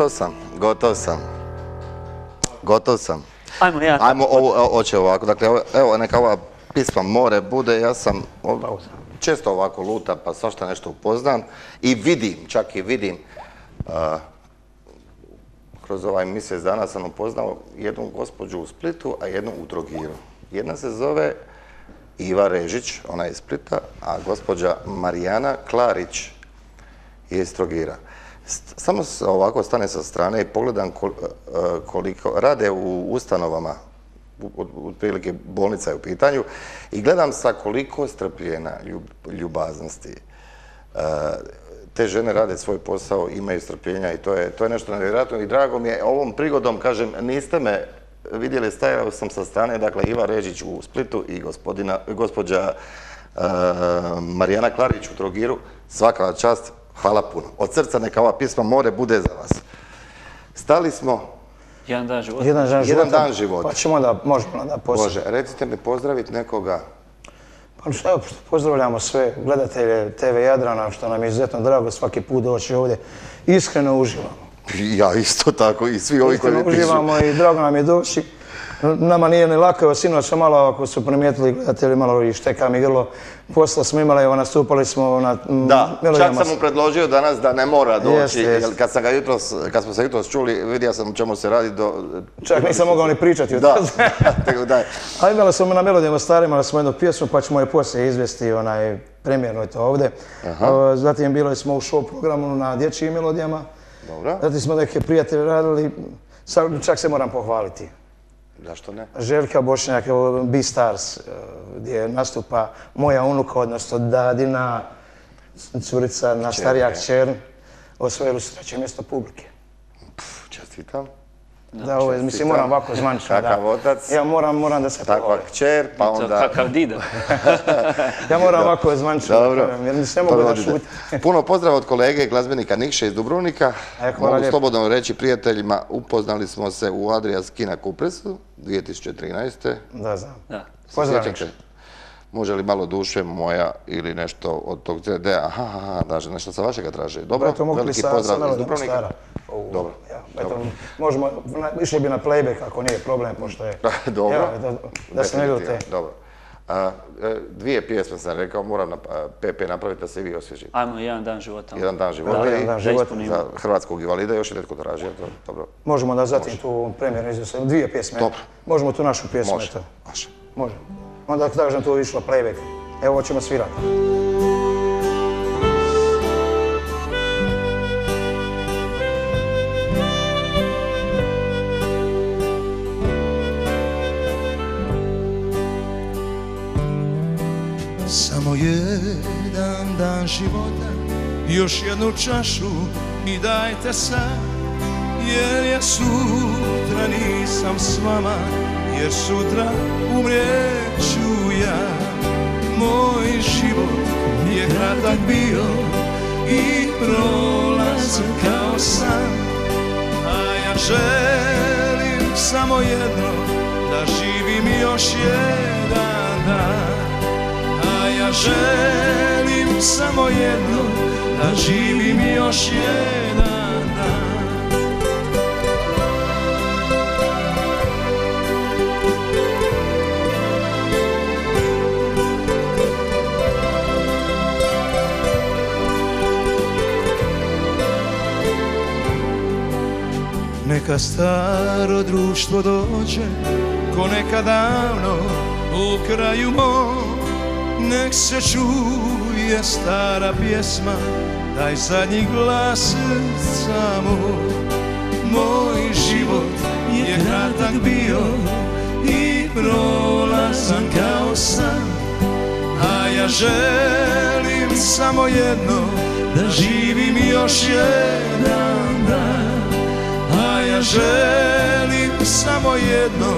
Gotov sam, gotov sam. Gotov sam.
Ajmo ja.
Ajmo, ovo, o- hoće ovako, dakle, evo, neka ova pisma more bude, ja sam ov- često ovako luta, pa svašta nešto upoznam i vidim, čak i vidim, kroz ovaj mjesec dana sam upoznao jednu gospođu u Splitu, a jednu u Trogiru. Jedna se zove Iva Režić, ona je iz Splita, a gospođa Marijana Klarić je iz Trogira. Samo ovako stane sa strane i pogledam e, koliko rade u ustanovama, otprilike bolnica je u pitanju, i gledam sa koliko strpljena ljub- ljubaznosti. E, te žene rade svoj posao, imaju strpljenja i to je, to je nešto nevjerojatno i drago mi je. Ovom prigodom, kažem, niste me vidjeli, stajao sam sa strane, dakle Iva Režić u Splitu i gospodina, gospođa e, Marijana Klarić u Trogiru. Svaka čast, hvala puno. Od srca neka ova pisma more bude za vas. Stali smo,
Jedan dan života.
Jedan dan
Jedan
života.
dan života.
Pa ćemo onda, možemo onda poslije.
Bože, recite mi pozdraviti nekoga.
Pa što, evo, pozdravljamo sve gledatelje TV Jadrana, što nam je izuzetno drago svaki put doći ovdje. Iskreno uživamo.
Ja isto tako i svi ovi koji mi pišu.
uživamo i drago nam je doći. Nama nije ni lako, evo sinoć malo, ako su primijetili gledatelji, malo i šteka mi grlo. Posla smo imali, evo nastupali smo na
Da, čak sam mu predložio danas da ne mora doći,
Jeste, jeste.
jer kad, sam ga jutros, kad smo se jutros čuli, vidio sam čemu se radi do...
Čak nisam mogao ni pričati o
Da,
tome. <laughs>
tako da,
A imali smo na melodijama starima, imali smo jednu pjesmu, pa ćemo je poslije izvesti, onaj, premjerno je to ovdje. Zatim bili smo u show programu na dječjim melodijama.
dobro,
Zatim smo neke prijatelje radili, čak se moram pohvaliti.
Zašto ne?
Željka Bošnjak, B-Stars, eh, gdje nastupa moja unuka, odnosno dadina, curica, na starija kćer, osvojili su treće mjesto publike.
Pff, Čestitam.
Da, ovo je, mislim, moram ovako zvančno, da.
Kakav otac,
Ja moram, moram da se
takva kćer, pa onda...
Kakav dida. <laughs>
Ja moram ovako zvančno,
Dobro.
kažem, jer se ne mogu da šutim.
Puno pozdrava od kolege glazbenika Nikše iz Dubrovnika.
E, hvala
Mogu slobodno reći prijateljima, upoznali smo se u Adrias Kina Kupresu 2013.
Da, znam.
Da.
Pozdrav? Nikša.
Može li malo duše moja ili nešto od tog CD-a? Aha, aha, da, nešto sa vašega traže. Dobro, veliki
sa, sa
pozdrav iz Dubrovnika.
stara?
Dobro,
Ja, eto, možemo, na- išli bi na playback ako nije problem, pošto je... <laughs>
Dobro.
Da, da se ne ljute.
Dobro. A, e, dvije pjesme sam rekao, moram na, PP napraviti da se i vi osvježite.
Ajmo jedan dan života.
Jedan dan života
Da,
i
jedan dan
Da
života.
za hrvatskog invalida još je netko tražio. Dobro,
Možemo da zatim tu premjeru izvesti, dvije pjesme.
Dobro.
Možemo tu našu pjesmu,
može. može.
Može. Onda ako kažem tu išlo playback. Evo ćemo svirati.
Jedan dan života. Još jednu čašu mi dajte sad Jer ja sutra nisam s vama Jer sutra umrijeću ja. Moj život je kratak bio I prolazan kao san A ja želim samo jedno Da živim još jedan dan želim samo jedno Da živim još jedan dan. Neka staro društvo dođe Ko neka u kraju mom Nek se čuje stara pjesma Taj zadnji glas samo Moj život je kratak bio I prolazan kao san A ja želim samo jedno Da živim još jedan dan. A ja želim samo jedno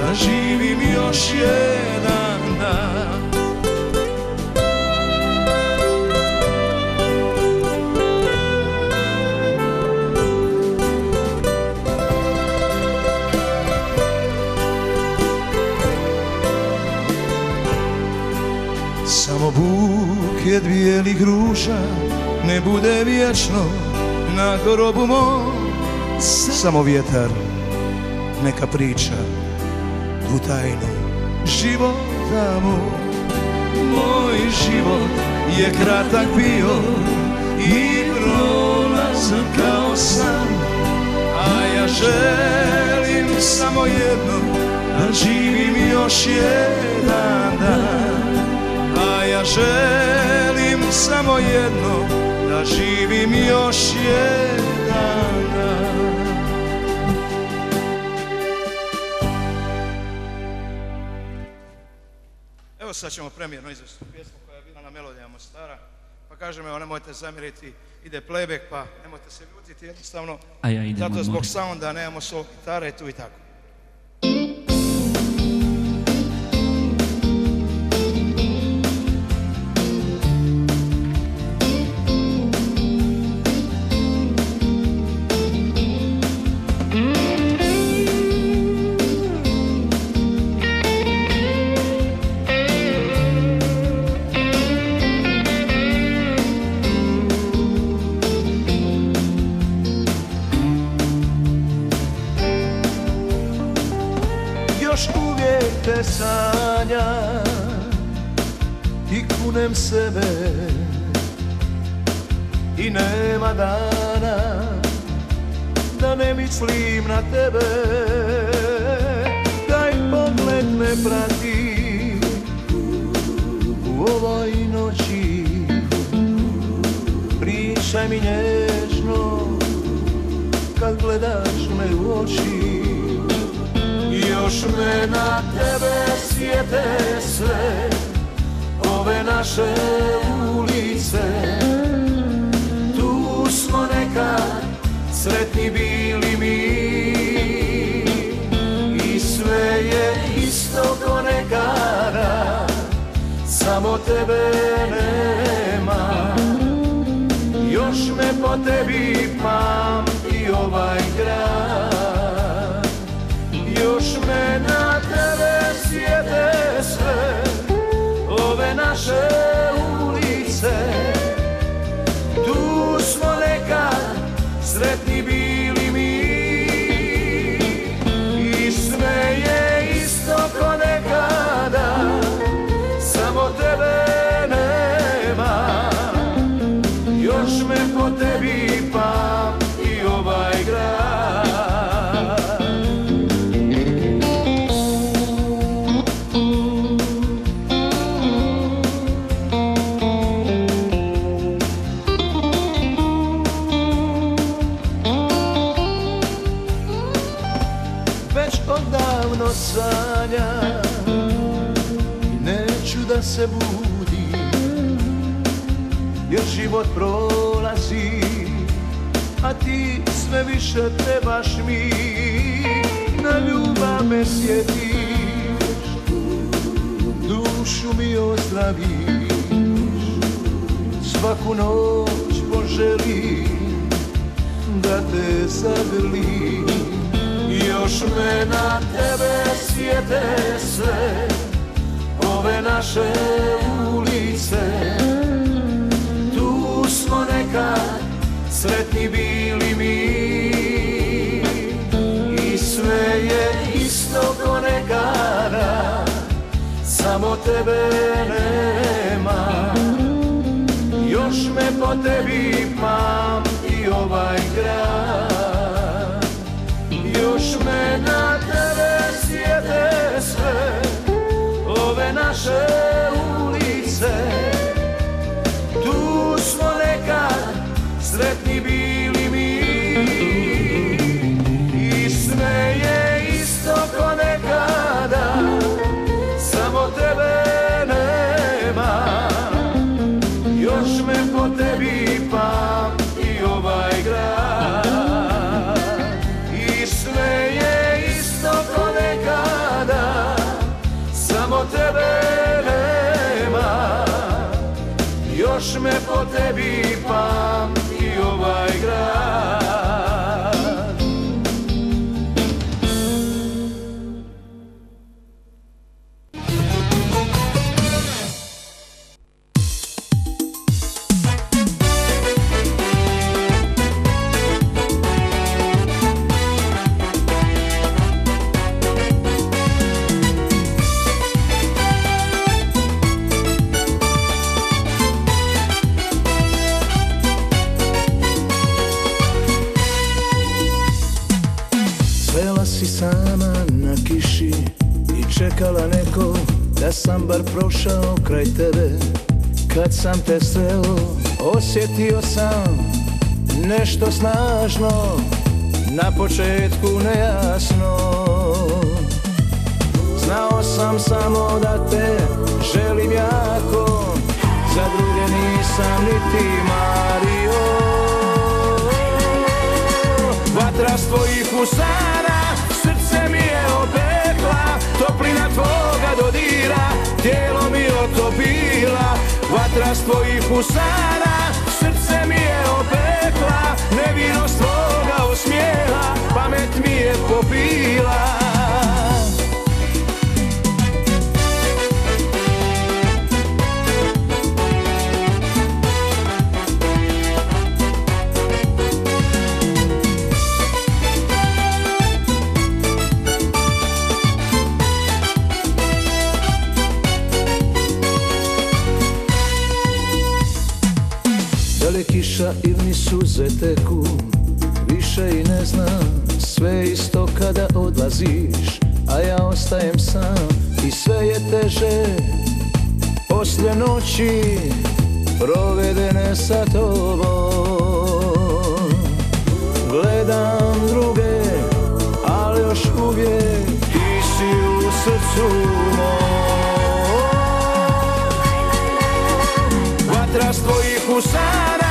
Da živim još jedan dan buket bijelih ruža Ne bude vječno na grobu mom. Samo vjetar neka priča tu tajnu života moj Moj život je kratak bio i prolazan kao san A ja želim samo jedno da živim još jedan dan ja želim samo jedno da živim još jedan dan. Evo sad ćemo premijerno izvesti pjesmu koja je bila na melodijama stara pa kažem evo nemojte zamjeriti ide playback pa nemojte se ljutiti jednostavno
A ja idem
zato zbog sounda nemamo sol gitare tu i tako i nema dana da ne mislim na tebe. Daj pogled me prati u ovoj noći. Pričaj mi nježno kad gledaš me u oči. Još me na tebe sjete sve Ove naše ulice nekad sretni bili mi. I sve je isto ko nekada Samo tebe nema. Još me po tebi pamti ovaj grad. Još me na tebe sjete sve Ove naše ulice sretni bili život prolazi a ti sve više trebaš mi. Na ljubav me sjetiš dušu mi ozdraviš svaku noć poželim da te zagrlim. Još me na tebe sjete Ove naše ulice nekad sretni bili mi. I sve je isto ko nekada Samo tebe nema. Još me po tebi pamti ovaj grad. Još me na tebe sjete sve Ove naše ulice Još Osjetio sam Nešto snažno Na početku nejasno. Znao sam samo da te želim jako Za druge nisam niti mario. Vatra s tvojih usana Srce mi je opekla Toplina tvoga dodira Tijelo mi otopila. Vatra s tvojih usana Nevinost tvoga osmijela Pamet mi je popila mi suze teku Više i ne znam Sve isto kada odlaziš A ja ostajem sam. I sve je teže Poslije noći Provedene sa tobom. Gledam druge Ali još uvijek Ti si u srcu mom. Vatra s tvojih usana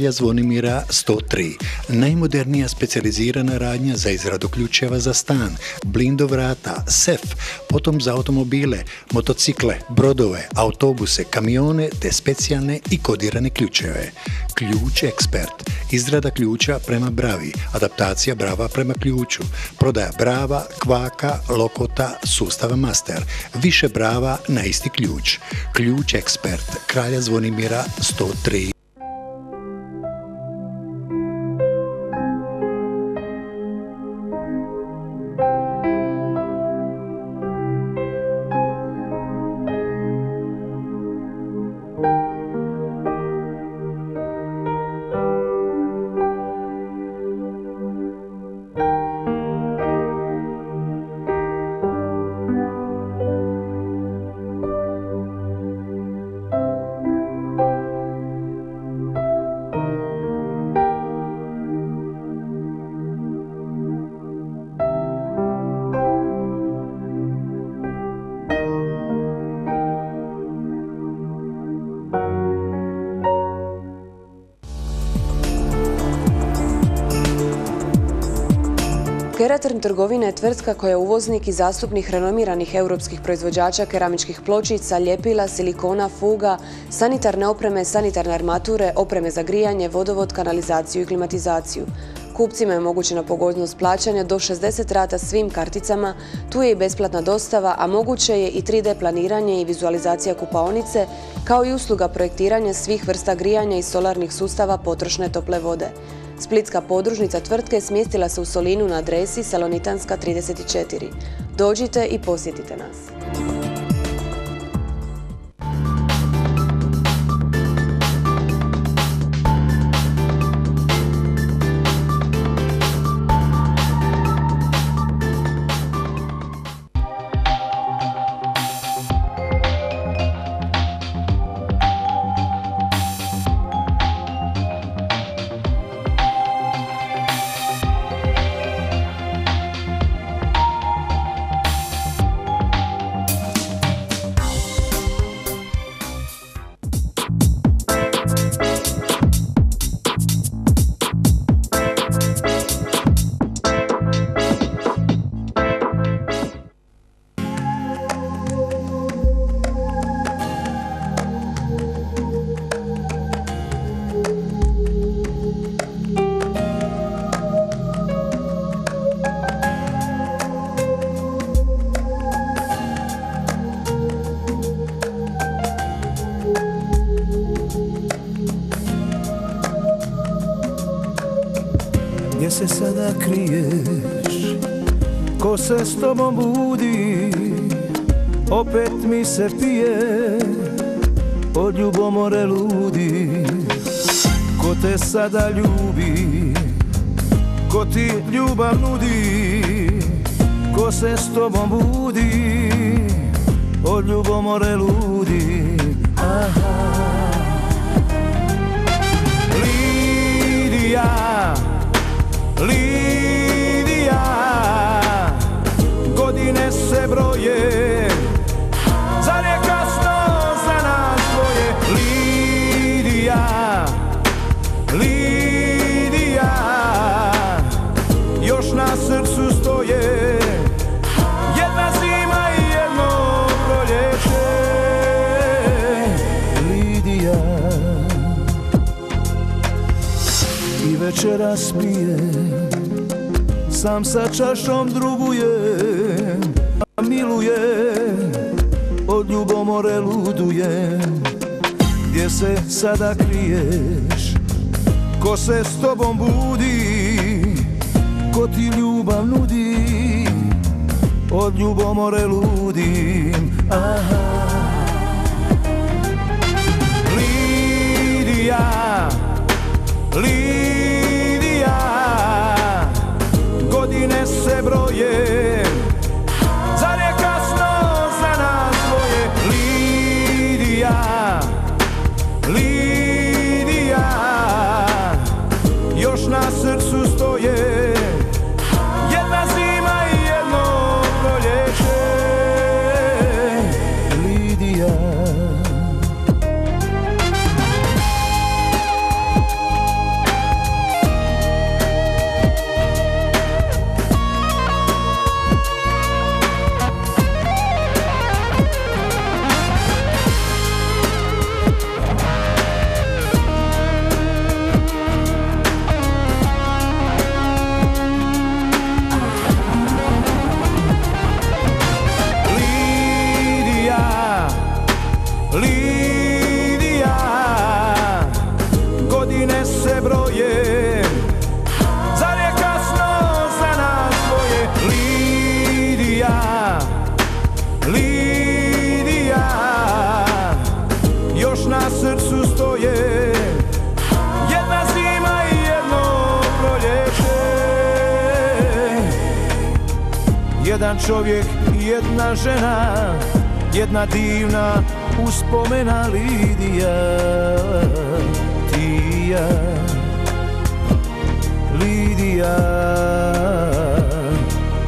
Kralja Zvonimira 103. Najmodernija specijalizirana radnja za izradu ključeva za stan, blindo vrata, sef, potom za automobile, motocikle, brodove, autobuse, kamione te specijalne i kodirane ključeve. Ključ ekspert. Izrada ključa prema bravi, adaptacija brava prema ključu, prodaja brava, kvaka, lokota, sustava master, više brava na isti ključ. Ključ ekspert, kralja Zvonimira 103.
Trgovina je tvrtka koja je uvoznik i zastupnik renomiranih europskih proizvođača keramičkih pločica, ljepila, silikona, fuga, sanitarne opreme, sanitarne armature, opreme za grijanje, vodovod, kanalizaciju i klimatizaciju. Kupcima je omogućena pogodnost plaćanja do 60 rata svim karticama, tu je i besplatna dostava, a moguće je i 3D planiranje i vizualizacija kupaonice, kao i usluga projektiranja svih vrsta grijanja i solarnih sustava potrošne tople vode. Splitska podružnica tvrtke smjestila se u Solinu na adresi Salonitanska 34. Dođite i posjetite nas.
Se s tobom budi Opet mi se pije Od ljubomore ludi. Ko te sada ljubi Ko ti ljubav nudi Ko se s tobom budi Od ljubomore ludi. Aha. Lidija Lidija Se broje. Zar je kasno za nas dvoje? Lidija Lidija Još na srcu stoje. Jedna zima i jedno proljeće. Lidija I večeras pijem Sam sa čašom drugujem Od ljubomore ludujem Gdje se sada kriješ. Ko se s tobom budi Ko ti ljubav nudi Od ljubomore ludim. Aha. Lidija Lidija Godine se broje Jedna divna uspomena Lidija Ti i ja Lidija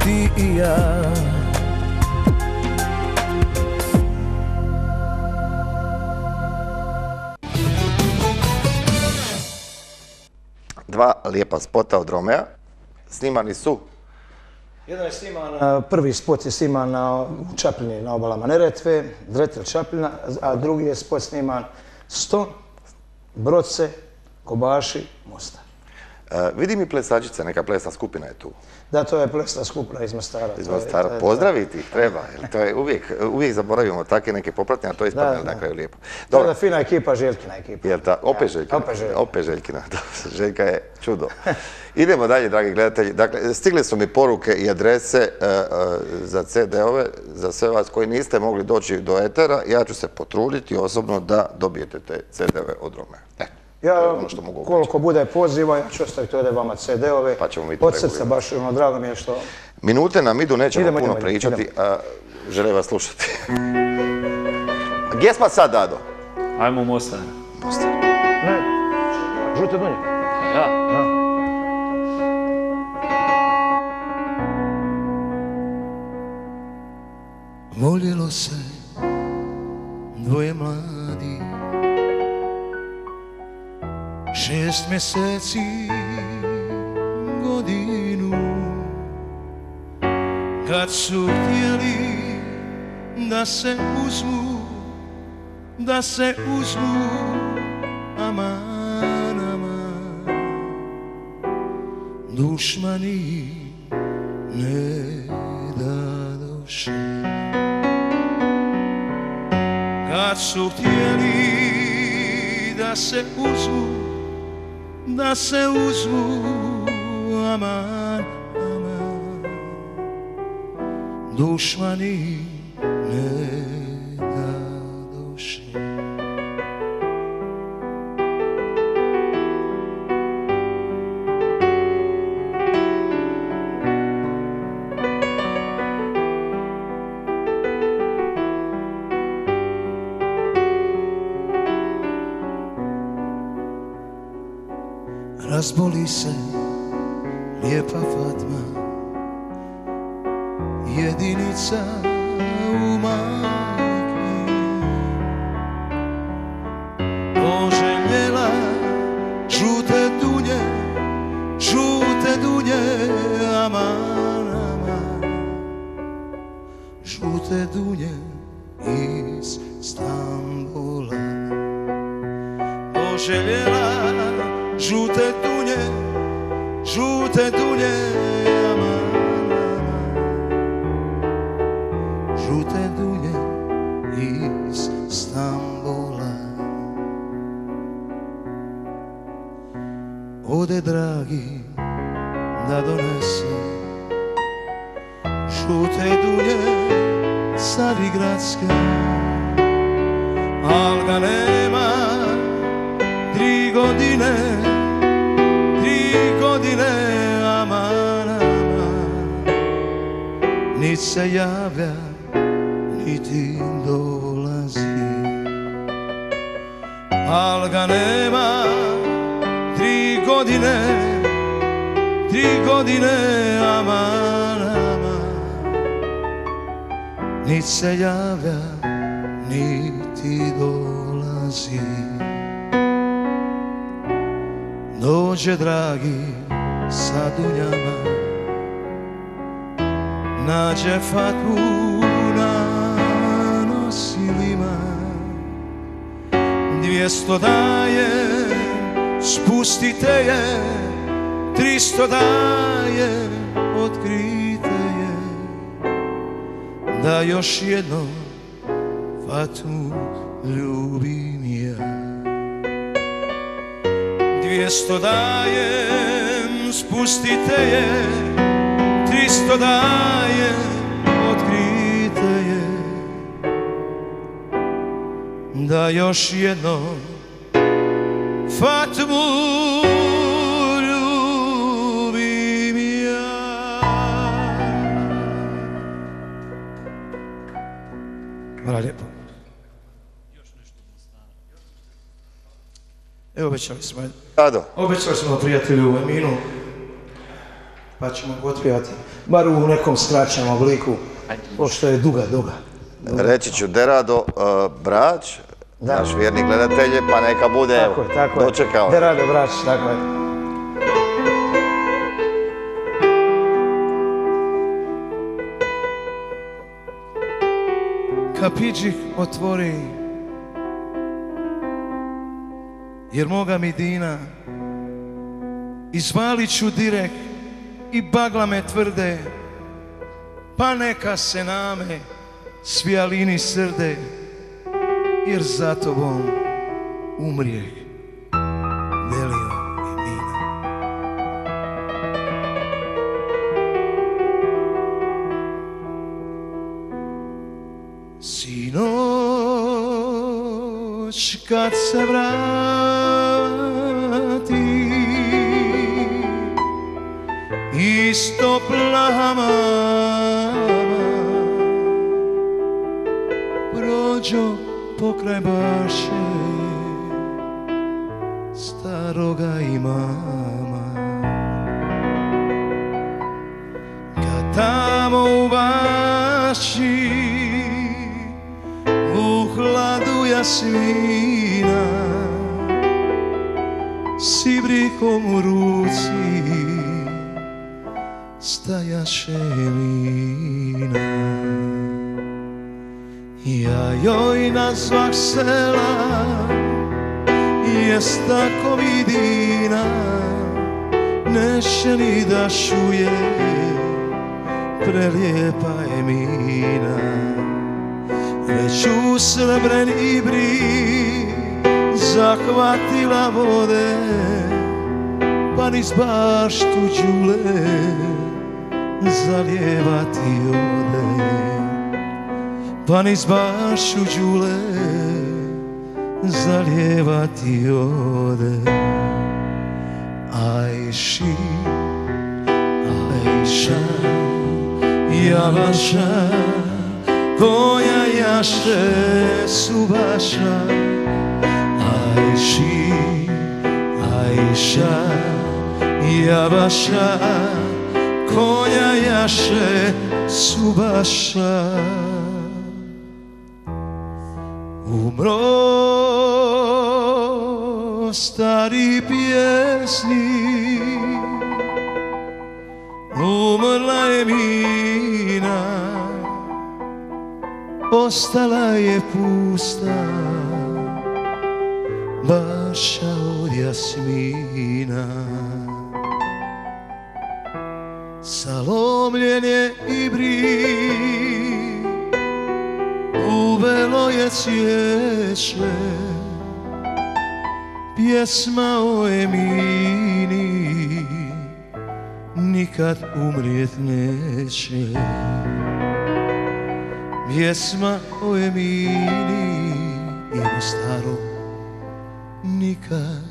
Ti i ja
Dva lijepa spota od Romea. Snimani su
Jedan je sniman, prvi spot je sniman na u Čapljini, na obalama Neretve, Dretelj Čapljina, a drugi je spot sniman Ston, Broce, Kobaši,
E, vidi mi plesačica, neka plesna skupina je tu.
Da, to je plesna skupina iz Mostara.
Iz
je-
Mostara.
je-
Pozdraviti ih treba, jer to je uvijek, uvijek zaboravimo takve neke popratne, a to ispadne na kraju lijepo.
To je
Dobro,
da fina ekipa, Željkina ekipa.
jel ta, opet
Ja,
Željkina?
opet Željkina.
Opet Željkina, <laughs> dobro, Željka je čudo. Idemo dalje, dragi gledatelji. Dakle, stigle su mi poruke i adrese e, e, za CD-ove, za sve vas koji niste mogli doći do etera. Ja ću se potruditi osobno da dobijete te CD-ove od Romea. E, to je
Ja,
ono što mogu
koliko bude poziva, ja ću ostaviti ovdje vama CD-ove.
Pa ćemo mi to
Od srca baš, ono, drago mi je što...
Minute nam idu, nećemo
Idemo,
puno
idemo,
pričati, a žele vas slušati. <laughs> Gdje smo sad, Dado?
Ajmo u Mostar.
Ne, žute dunje.
Ja.
Voljelo se dvoje mladi Šest mjeseci godinu. Kad su htjeli da se uzmu Da se uzmu aman, aman. Dušmani ne dadoše kad su htjeli da se uzmu, da se uzmu aman, aman. Dušmani ne Razboli se lijepa Fatma Jedinica u da još jednom Fatmu ljubim ja. Hvala lijepo. Evo obećali smo,
Rado,
obećali smo prijatelju u Eminu, pa ćemo ga otpjevati, bar u nekom skraćenom obliku, pošto je duga, duga.
reći ću Derado, uh, Brać, naš vjerni gledatelje, pa neka bude,
Tako tako je.
dočekao.
De rado, brać, tako je.
Kapiđih otvori, jer moga mi dina, izvalit ću direk i baglame tvrde, pa neka se name svijalini srde, jer za tobom umrijeh velio Emina. Sinoć kad se vrati niz baštu đule zalijevati ode pa niz baštu đule zalijevati ode Ajši, Ajša, Javaša koja jaše subaša Ajši, Ajša, Javaša koja jaše subaša. Umro stari pjesnik Umrla je mina Ostala je pusta. Baša od jasmina Salomljen je i brik Uvelo je cvijeće Pjesma o Emini. Nikad umrijet neće. Pjesma o Emini i o starom nikad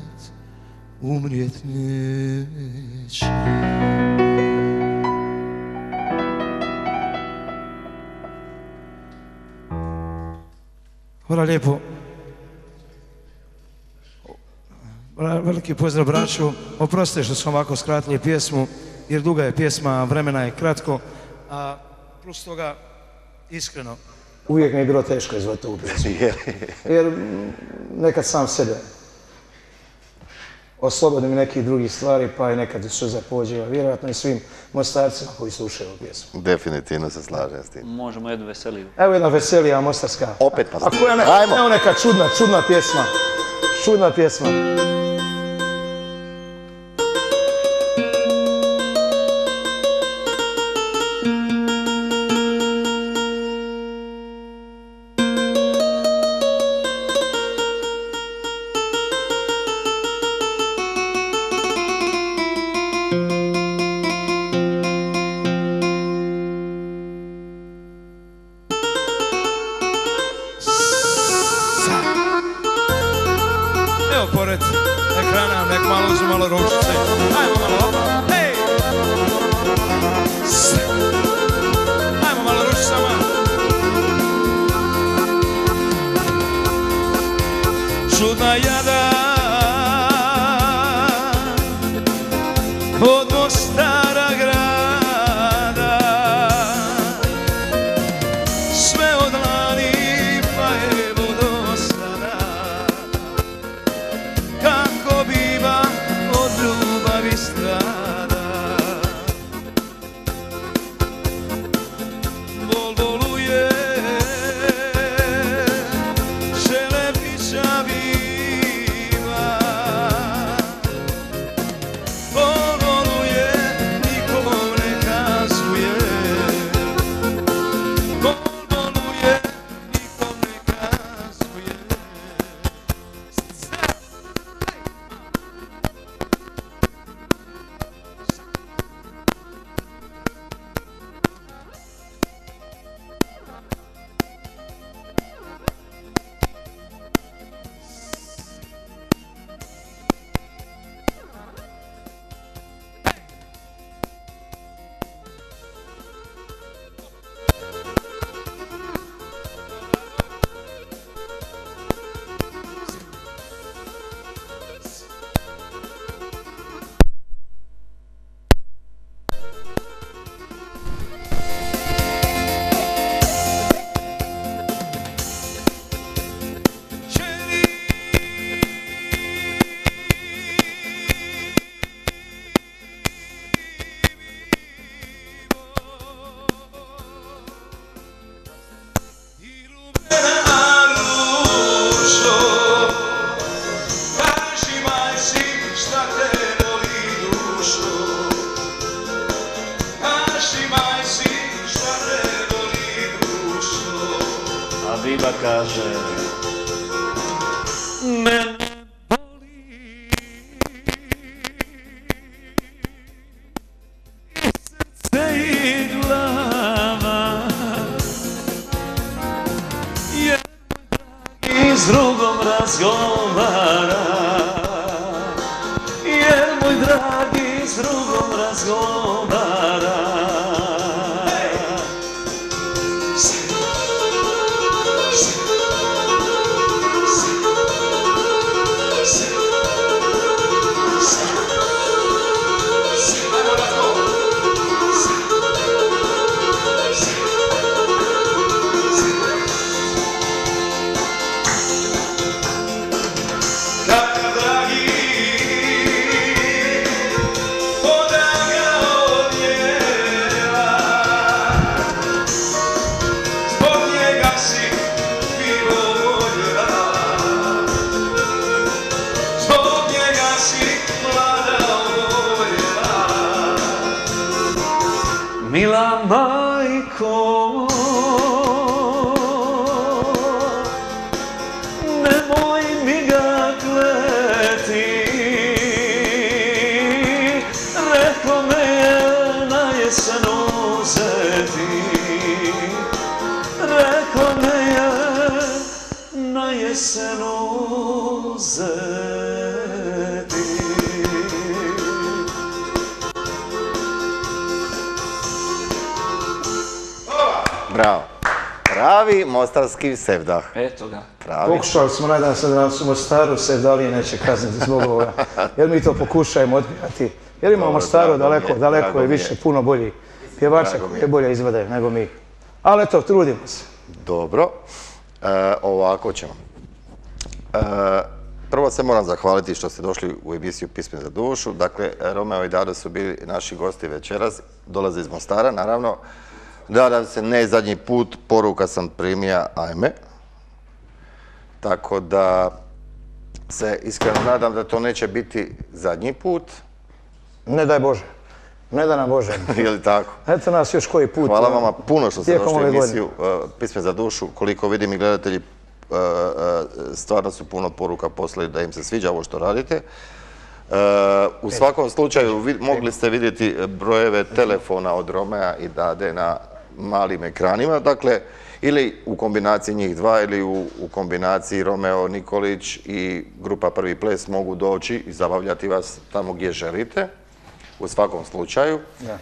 umrijet neće Hvala lijepo. Veliki pozdrav braću. Oprostite što smo ovako skratili pjesmu, jer duga je pjesma, vremena je kratko. A plus toga, iskreno,
Uvijek mi je bilo teško izvati ovu pjesmu. <laughs> Jer nekad sam sebe oslobodim mi nekih drugih stvari, pa i nekad što zapođeva. Vjerojatno i svim mostarcima koji slušaju ovu pjesmu.
Definitivno se slažem s tim.
Možemo jednu veseliju.
Evo jedna veselija mostarska.
Opet pa
A koja ne,
Ajmo.
evo neka čudna, čudna pjesma. Čudna pjesma.
Na jesen uzeti
Bravo. Pravi mostarski sevdah.
Eto ga.
Pravi.
Pokušali smo nadam se da nas u Mostaru se dalje neće kazniti zbog ovoga. Jer mi to pokušajemo odbijati. Jer imamo
Dobro,
Mostaru
je,
daleko, daleko je više, puno bolji pjevača
mi je.
koji bolje izvede nego mi. Ali eto, trudimo se.
Dobro. E, ovako ćemo. E, prvo se moram zahvaliti što ste došli u emisiju Pisme za dušu. Dakle, Romeo i Dado su bili naši gosti večeras. Dolaze iz Mostara, naravno. Nadam se ne zadnji put, poruka sam primija, ajme. Tako da se iskreno nadam da to neće biti zadnji put.
Ne daj Bože. Ne da nam Bože. <laughs>
Je li tako?
Eto nas još koji put.
Hvala vama puno što ste došli u emisiju uh, Pisme za dušu. Koliko vidim i gledatelji stvarno su puno poruka poslali da im se sviđa ovo što radite. Uh, u svakom slučaju mogli ste vidjeti brojeve telefona od Romea i Dade na malim ekranima. Dakle, ili u kombinaciji njih dva ili u, u kombinaciji Romeo Nikolić i grupa Prvi ples mogu doći i zabavljati vas tamo gdje želite. U svakom slučaju.
Da.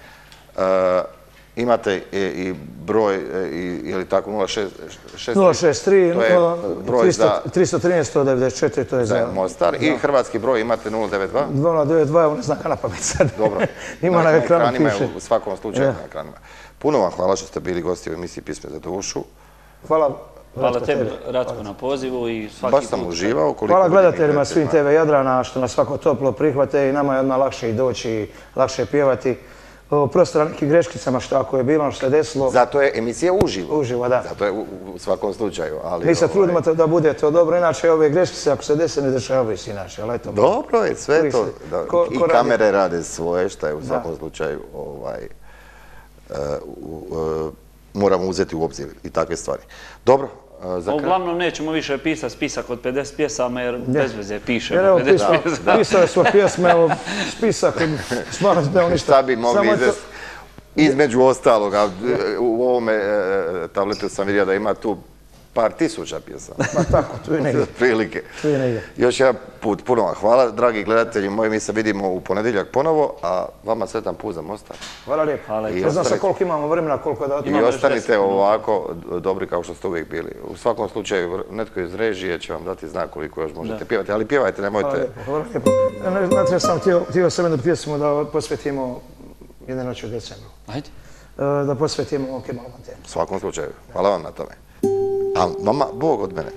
Imate i, i broj, e, je li tako, 06,
063,
to je broj
300,
za,
313, 194, to je
za. Mostar i hrvatski broj imate 092.
092, on ne zna na pamet sad. <laughs>
Dobro. <laughs>
Ima na ekranu
ekranima je
piše.
u svakom slučaju
Ja.
na ekranima. Puno vam hvala što ste bili gosti u emisiji Pisme za dušu.
Hvala.
Hvala tebi. Ratko, na pozivu i svaki
Baš sam uživao. Koliko
Hvala gledateljima svim. TV Jadrana što nas svako toplo prihvate i nama je odmah lakše i doći i lakše pjevati. Prosto na nekim greškicama što ako je bilo što se desilo,
Zato je emisija uživo.
uživo, da.
Zato je u, u svakom slučaju. Ali,
Mi se
ovaj,
trudimo to da bude to dobro, inače ove greškice ako se dese ne dešavaju se inače, ali eto.
Dobro je sve to.
se-
da,
ko-
I
ko radi-
kamere rade svoje, što je u svakom slučaju ovaj, e, e, moramo uzeti u obzir i takve stvari. Dobro, za kraj.
Uglavnom nećemo više pisati spisak od 50 pjesama jer bez veze pišemo
Jer evo
50
pisao, smo <laughs> pjesme, evo spisak, stvarno da ništa.
Šta bi mogli izvesti? Između ostaloga, e, u ovome e, tabletu sam vidio da ima tu par tisuća pjesama. <laughs>
Pa tako, tu je <laughs> negdje.
Prilike.
Tu je negdje.
Još jedan put, puno vam hvala, dragi gledatelji moji, mi se vidimo u ponedjeljak ponovo, a vama sretan put za Mostar.
Hvala lijepo.
Hvala i
Ne znam
ostanite-
koliko imamo vremena, koliko da...
I ostanite
10 minuta.
ovako dobri kao što ste uvijek bili. U svakom slučaju, netko iz režije će vam dati znak koliko još možete pjevati, ali pjevajte,
Hvala
nemojte...
lijepo, hvala lijepo. Ja ne- Znate, ja sam htio, sam jednu pjesmu da posvetimo jedne noći u decembru.
Ajde.
E, Da posvetimo Kemal Montenu.
U svakom slučaju, hvala vam na tome. A vama, Bog od mene.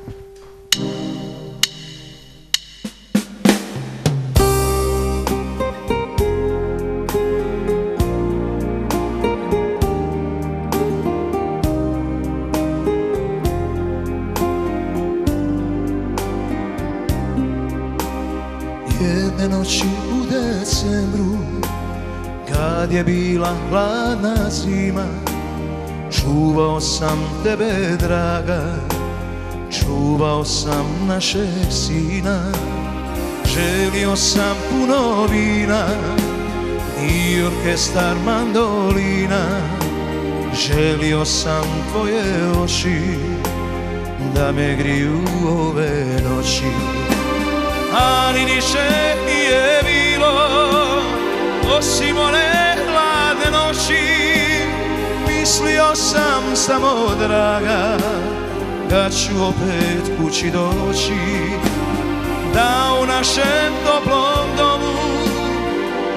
Jedne noći u decembru Kad je bila hladna zima Čuvao sam tebe draga Čuvao sam našeg sina. Želio sam puno vina I orkestar mandolina. Želio sam tvoje oči da me griju ove noći. Ali niše nije bilo osim one hladne noći Mislio sam samo draga da ću opet kući doći Da u našem toplom domu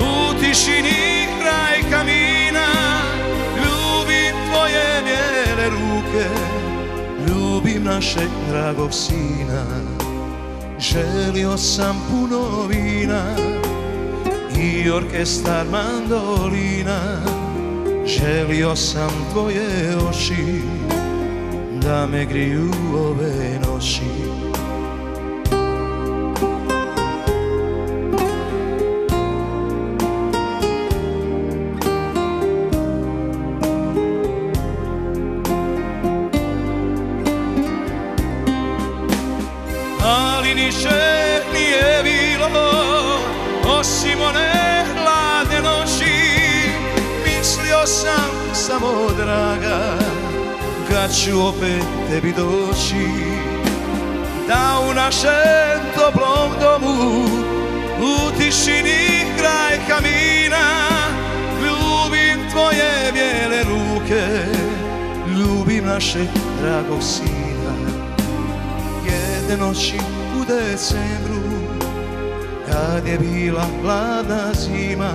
u tišini kraj kamina Ljubim tvoje bijele ruke Ljubim našeg dragog sina. Želio sam puno vina I orkestar mandolina Želio sam tvoje oči Da me griju ove noći draga kad ću opet tebi doći da u našem toplom domu u tišini kraj kamina ljubim tvoje bijele ruke ljubim našeg dragog sina. Jedne noći u decembru Kad je bila hladna zima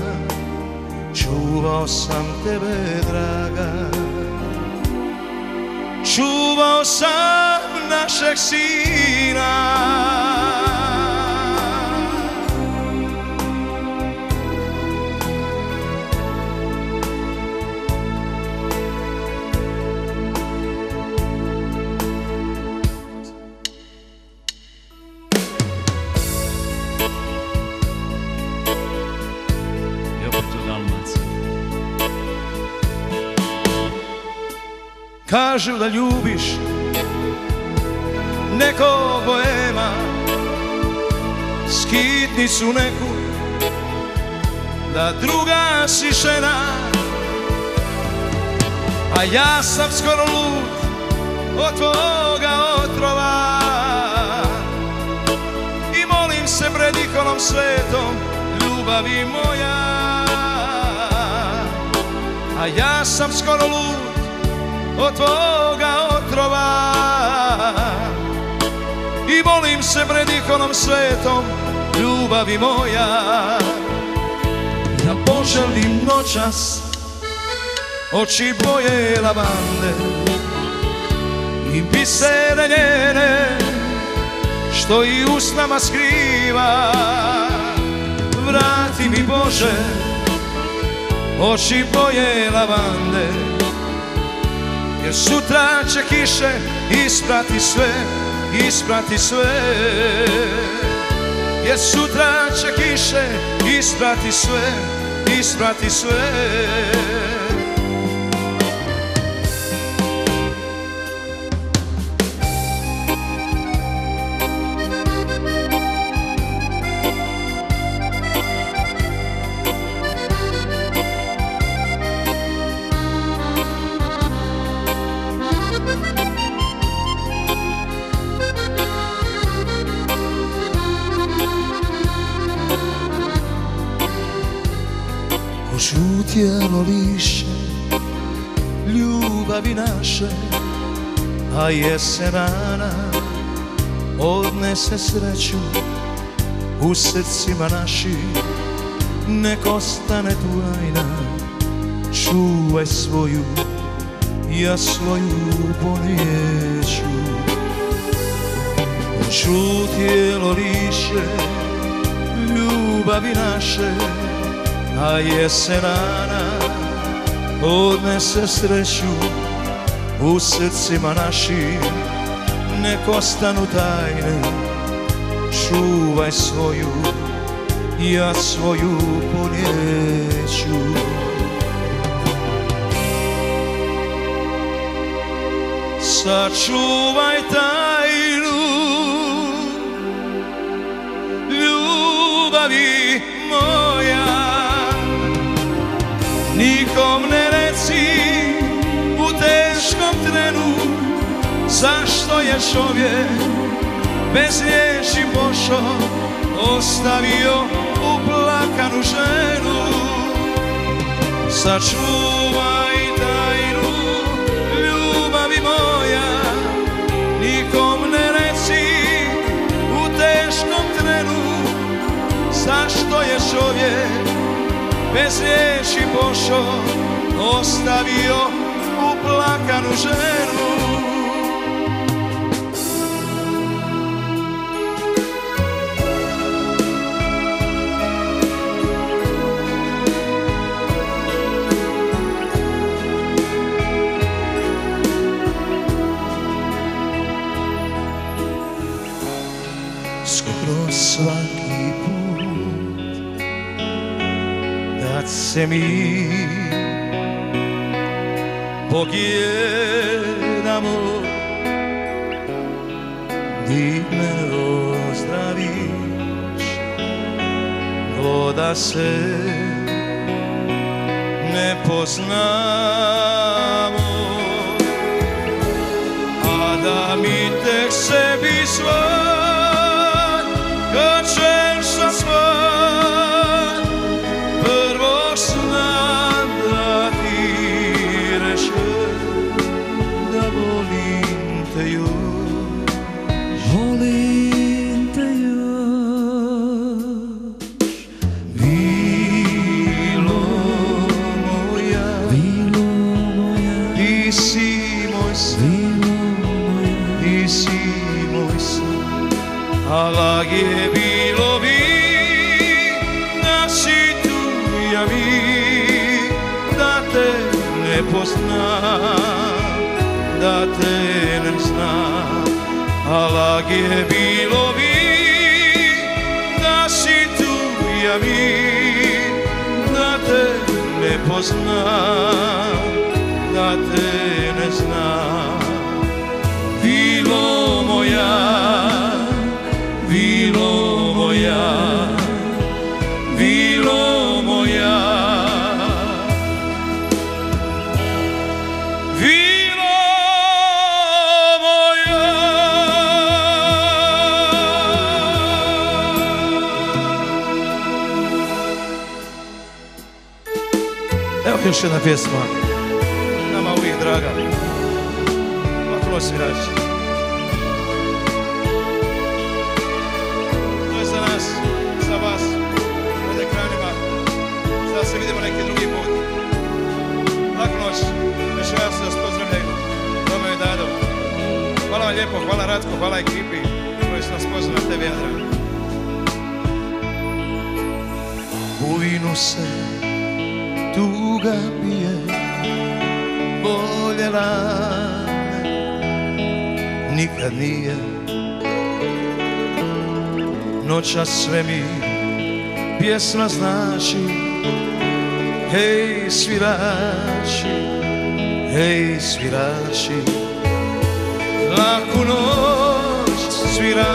Čuvao sam tebe draga. Čuvao sam našeg sina Kažu da ljubiš nekog boema. Skitnicu neku Da druga si žena. A ja sam skoro lud Od tvoga otrova. I molim se pred ikonom svetom Ljubavi moja. A ja sam skoro lud od tvoga otrova. I molim se pred ikonom svetom, ljubavi moja. Da poželim noćas oči boje lavande I bisere njene što i usnama skriva. Vrati mi Bože oči boje lavande jer sutra će kiše isprati sve, isprati sve. Jer sutra će kiše isprati sve, isprati sve jesen rana odnese sreću u srcima naših Nek ostane tajna, čuvaj svoju, ja svoju ponijeću Požutjelo liše ljubavi naše a jesen rana odnese sreću u srcima naših nek ostanu tajne. Čuvaj svoju ja svoju ponijeću sačuvaj tajnu ljubavi moja. Nikom ne Zašto je čovjek bez riječi pošao Ostavio uplakanu ženu? Sačuvaj tajnu ljubavi moja Nikom ne reci u teškom trenu. Zašto je čovjek bez riječi pošao Ostavio uplakanu ženu se mi. Pogledamo di me ozdraviš no da se ne poznamo. A da mi tek sebi svoj da te ne znam A lag je bilo bi da si tu ja mi Da te ne poznam, da te ne znam. Vilo moja, vilo moja, još jedna pjesma, nama uvijek draga. Lako svirači. To je za nas, za vas, pred ekranima. Sada se vidimo neki drugi put. Laku noć, još vas vas pozdravljaju. Tome je Dado. Hvala vam lijepo, hvala Ratko, hvala ekipi koji su nas pozvali na TV Jadran. U vinu se tuga pije, voljela nikad nije. Noća sve mi pjesma znači, hej svirači, hej svirači, laku noć svirači,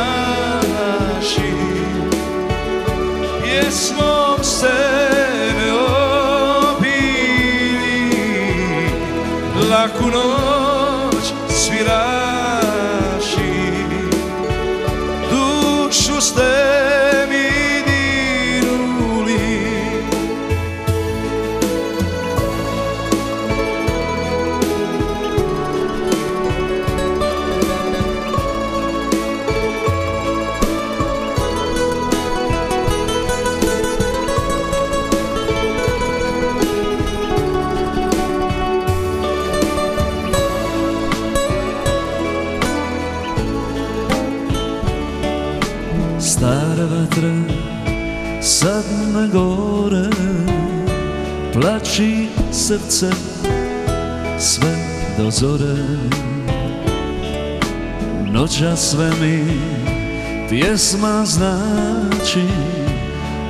pjesmom ste noć
Plači srce sve do zore Noća sve mi pjesma znači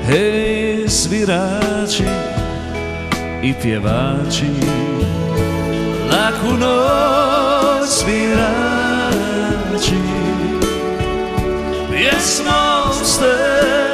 Hej svirači i pjevači. Laku noć svirači Pjesmom ste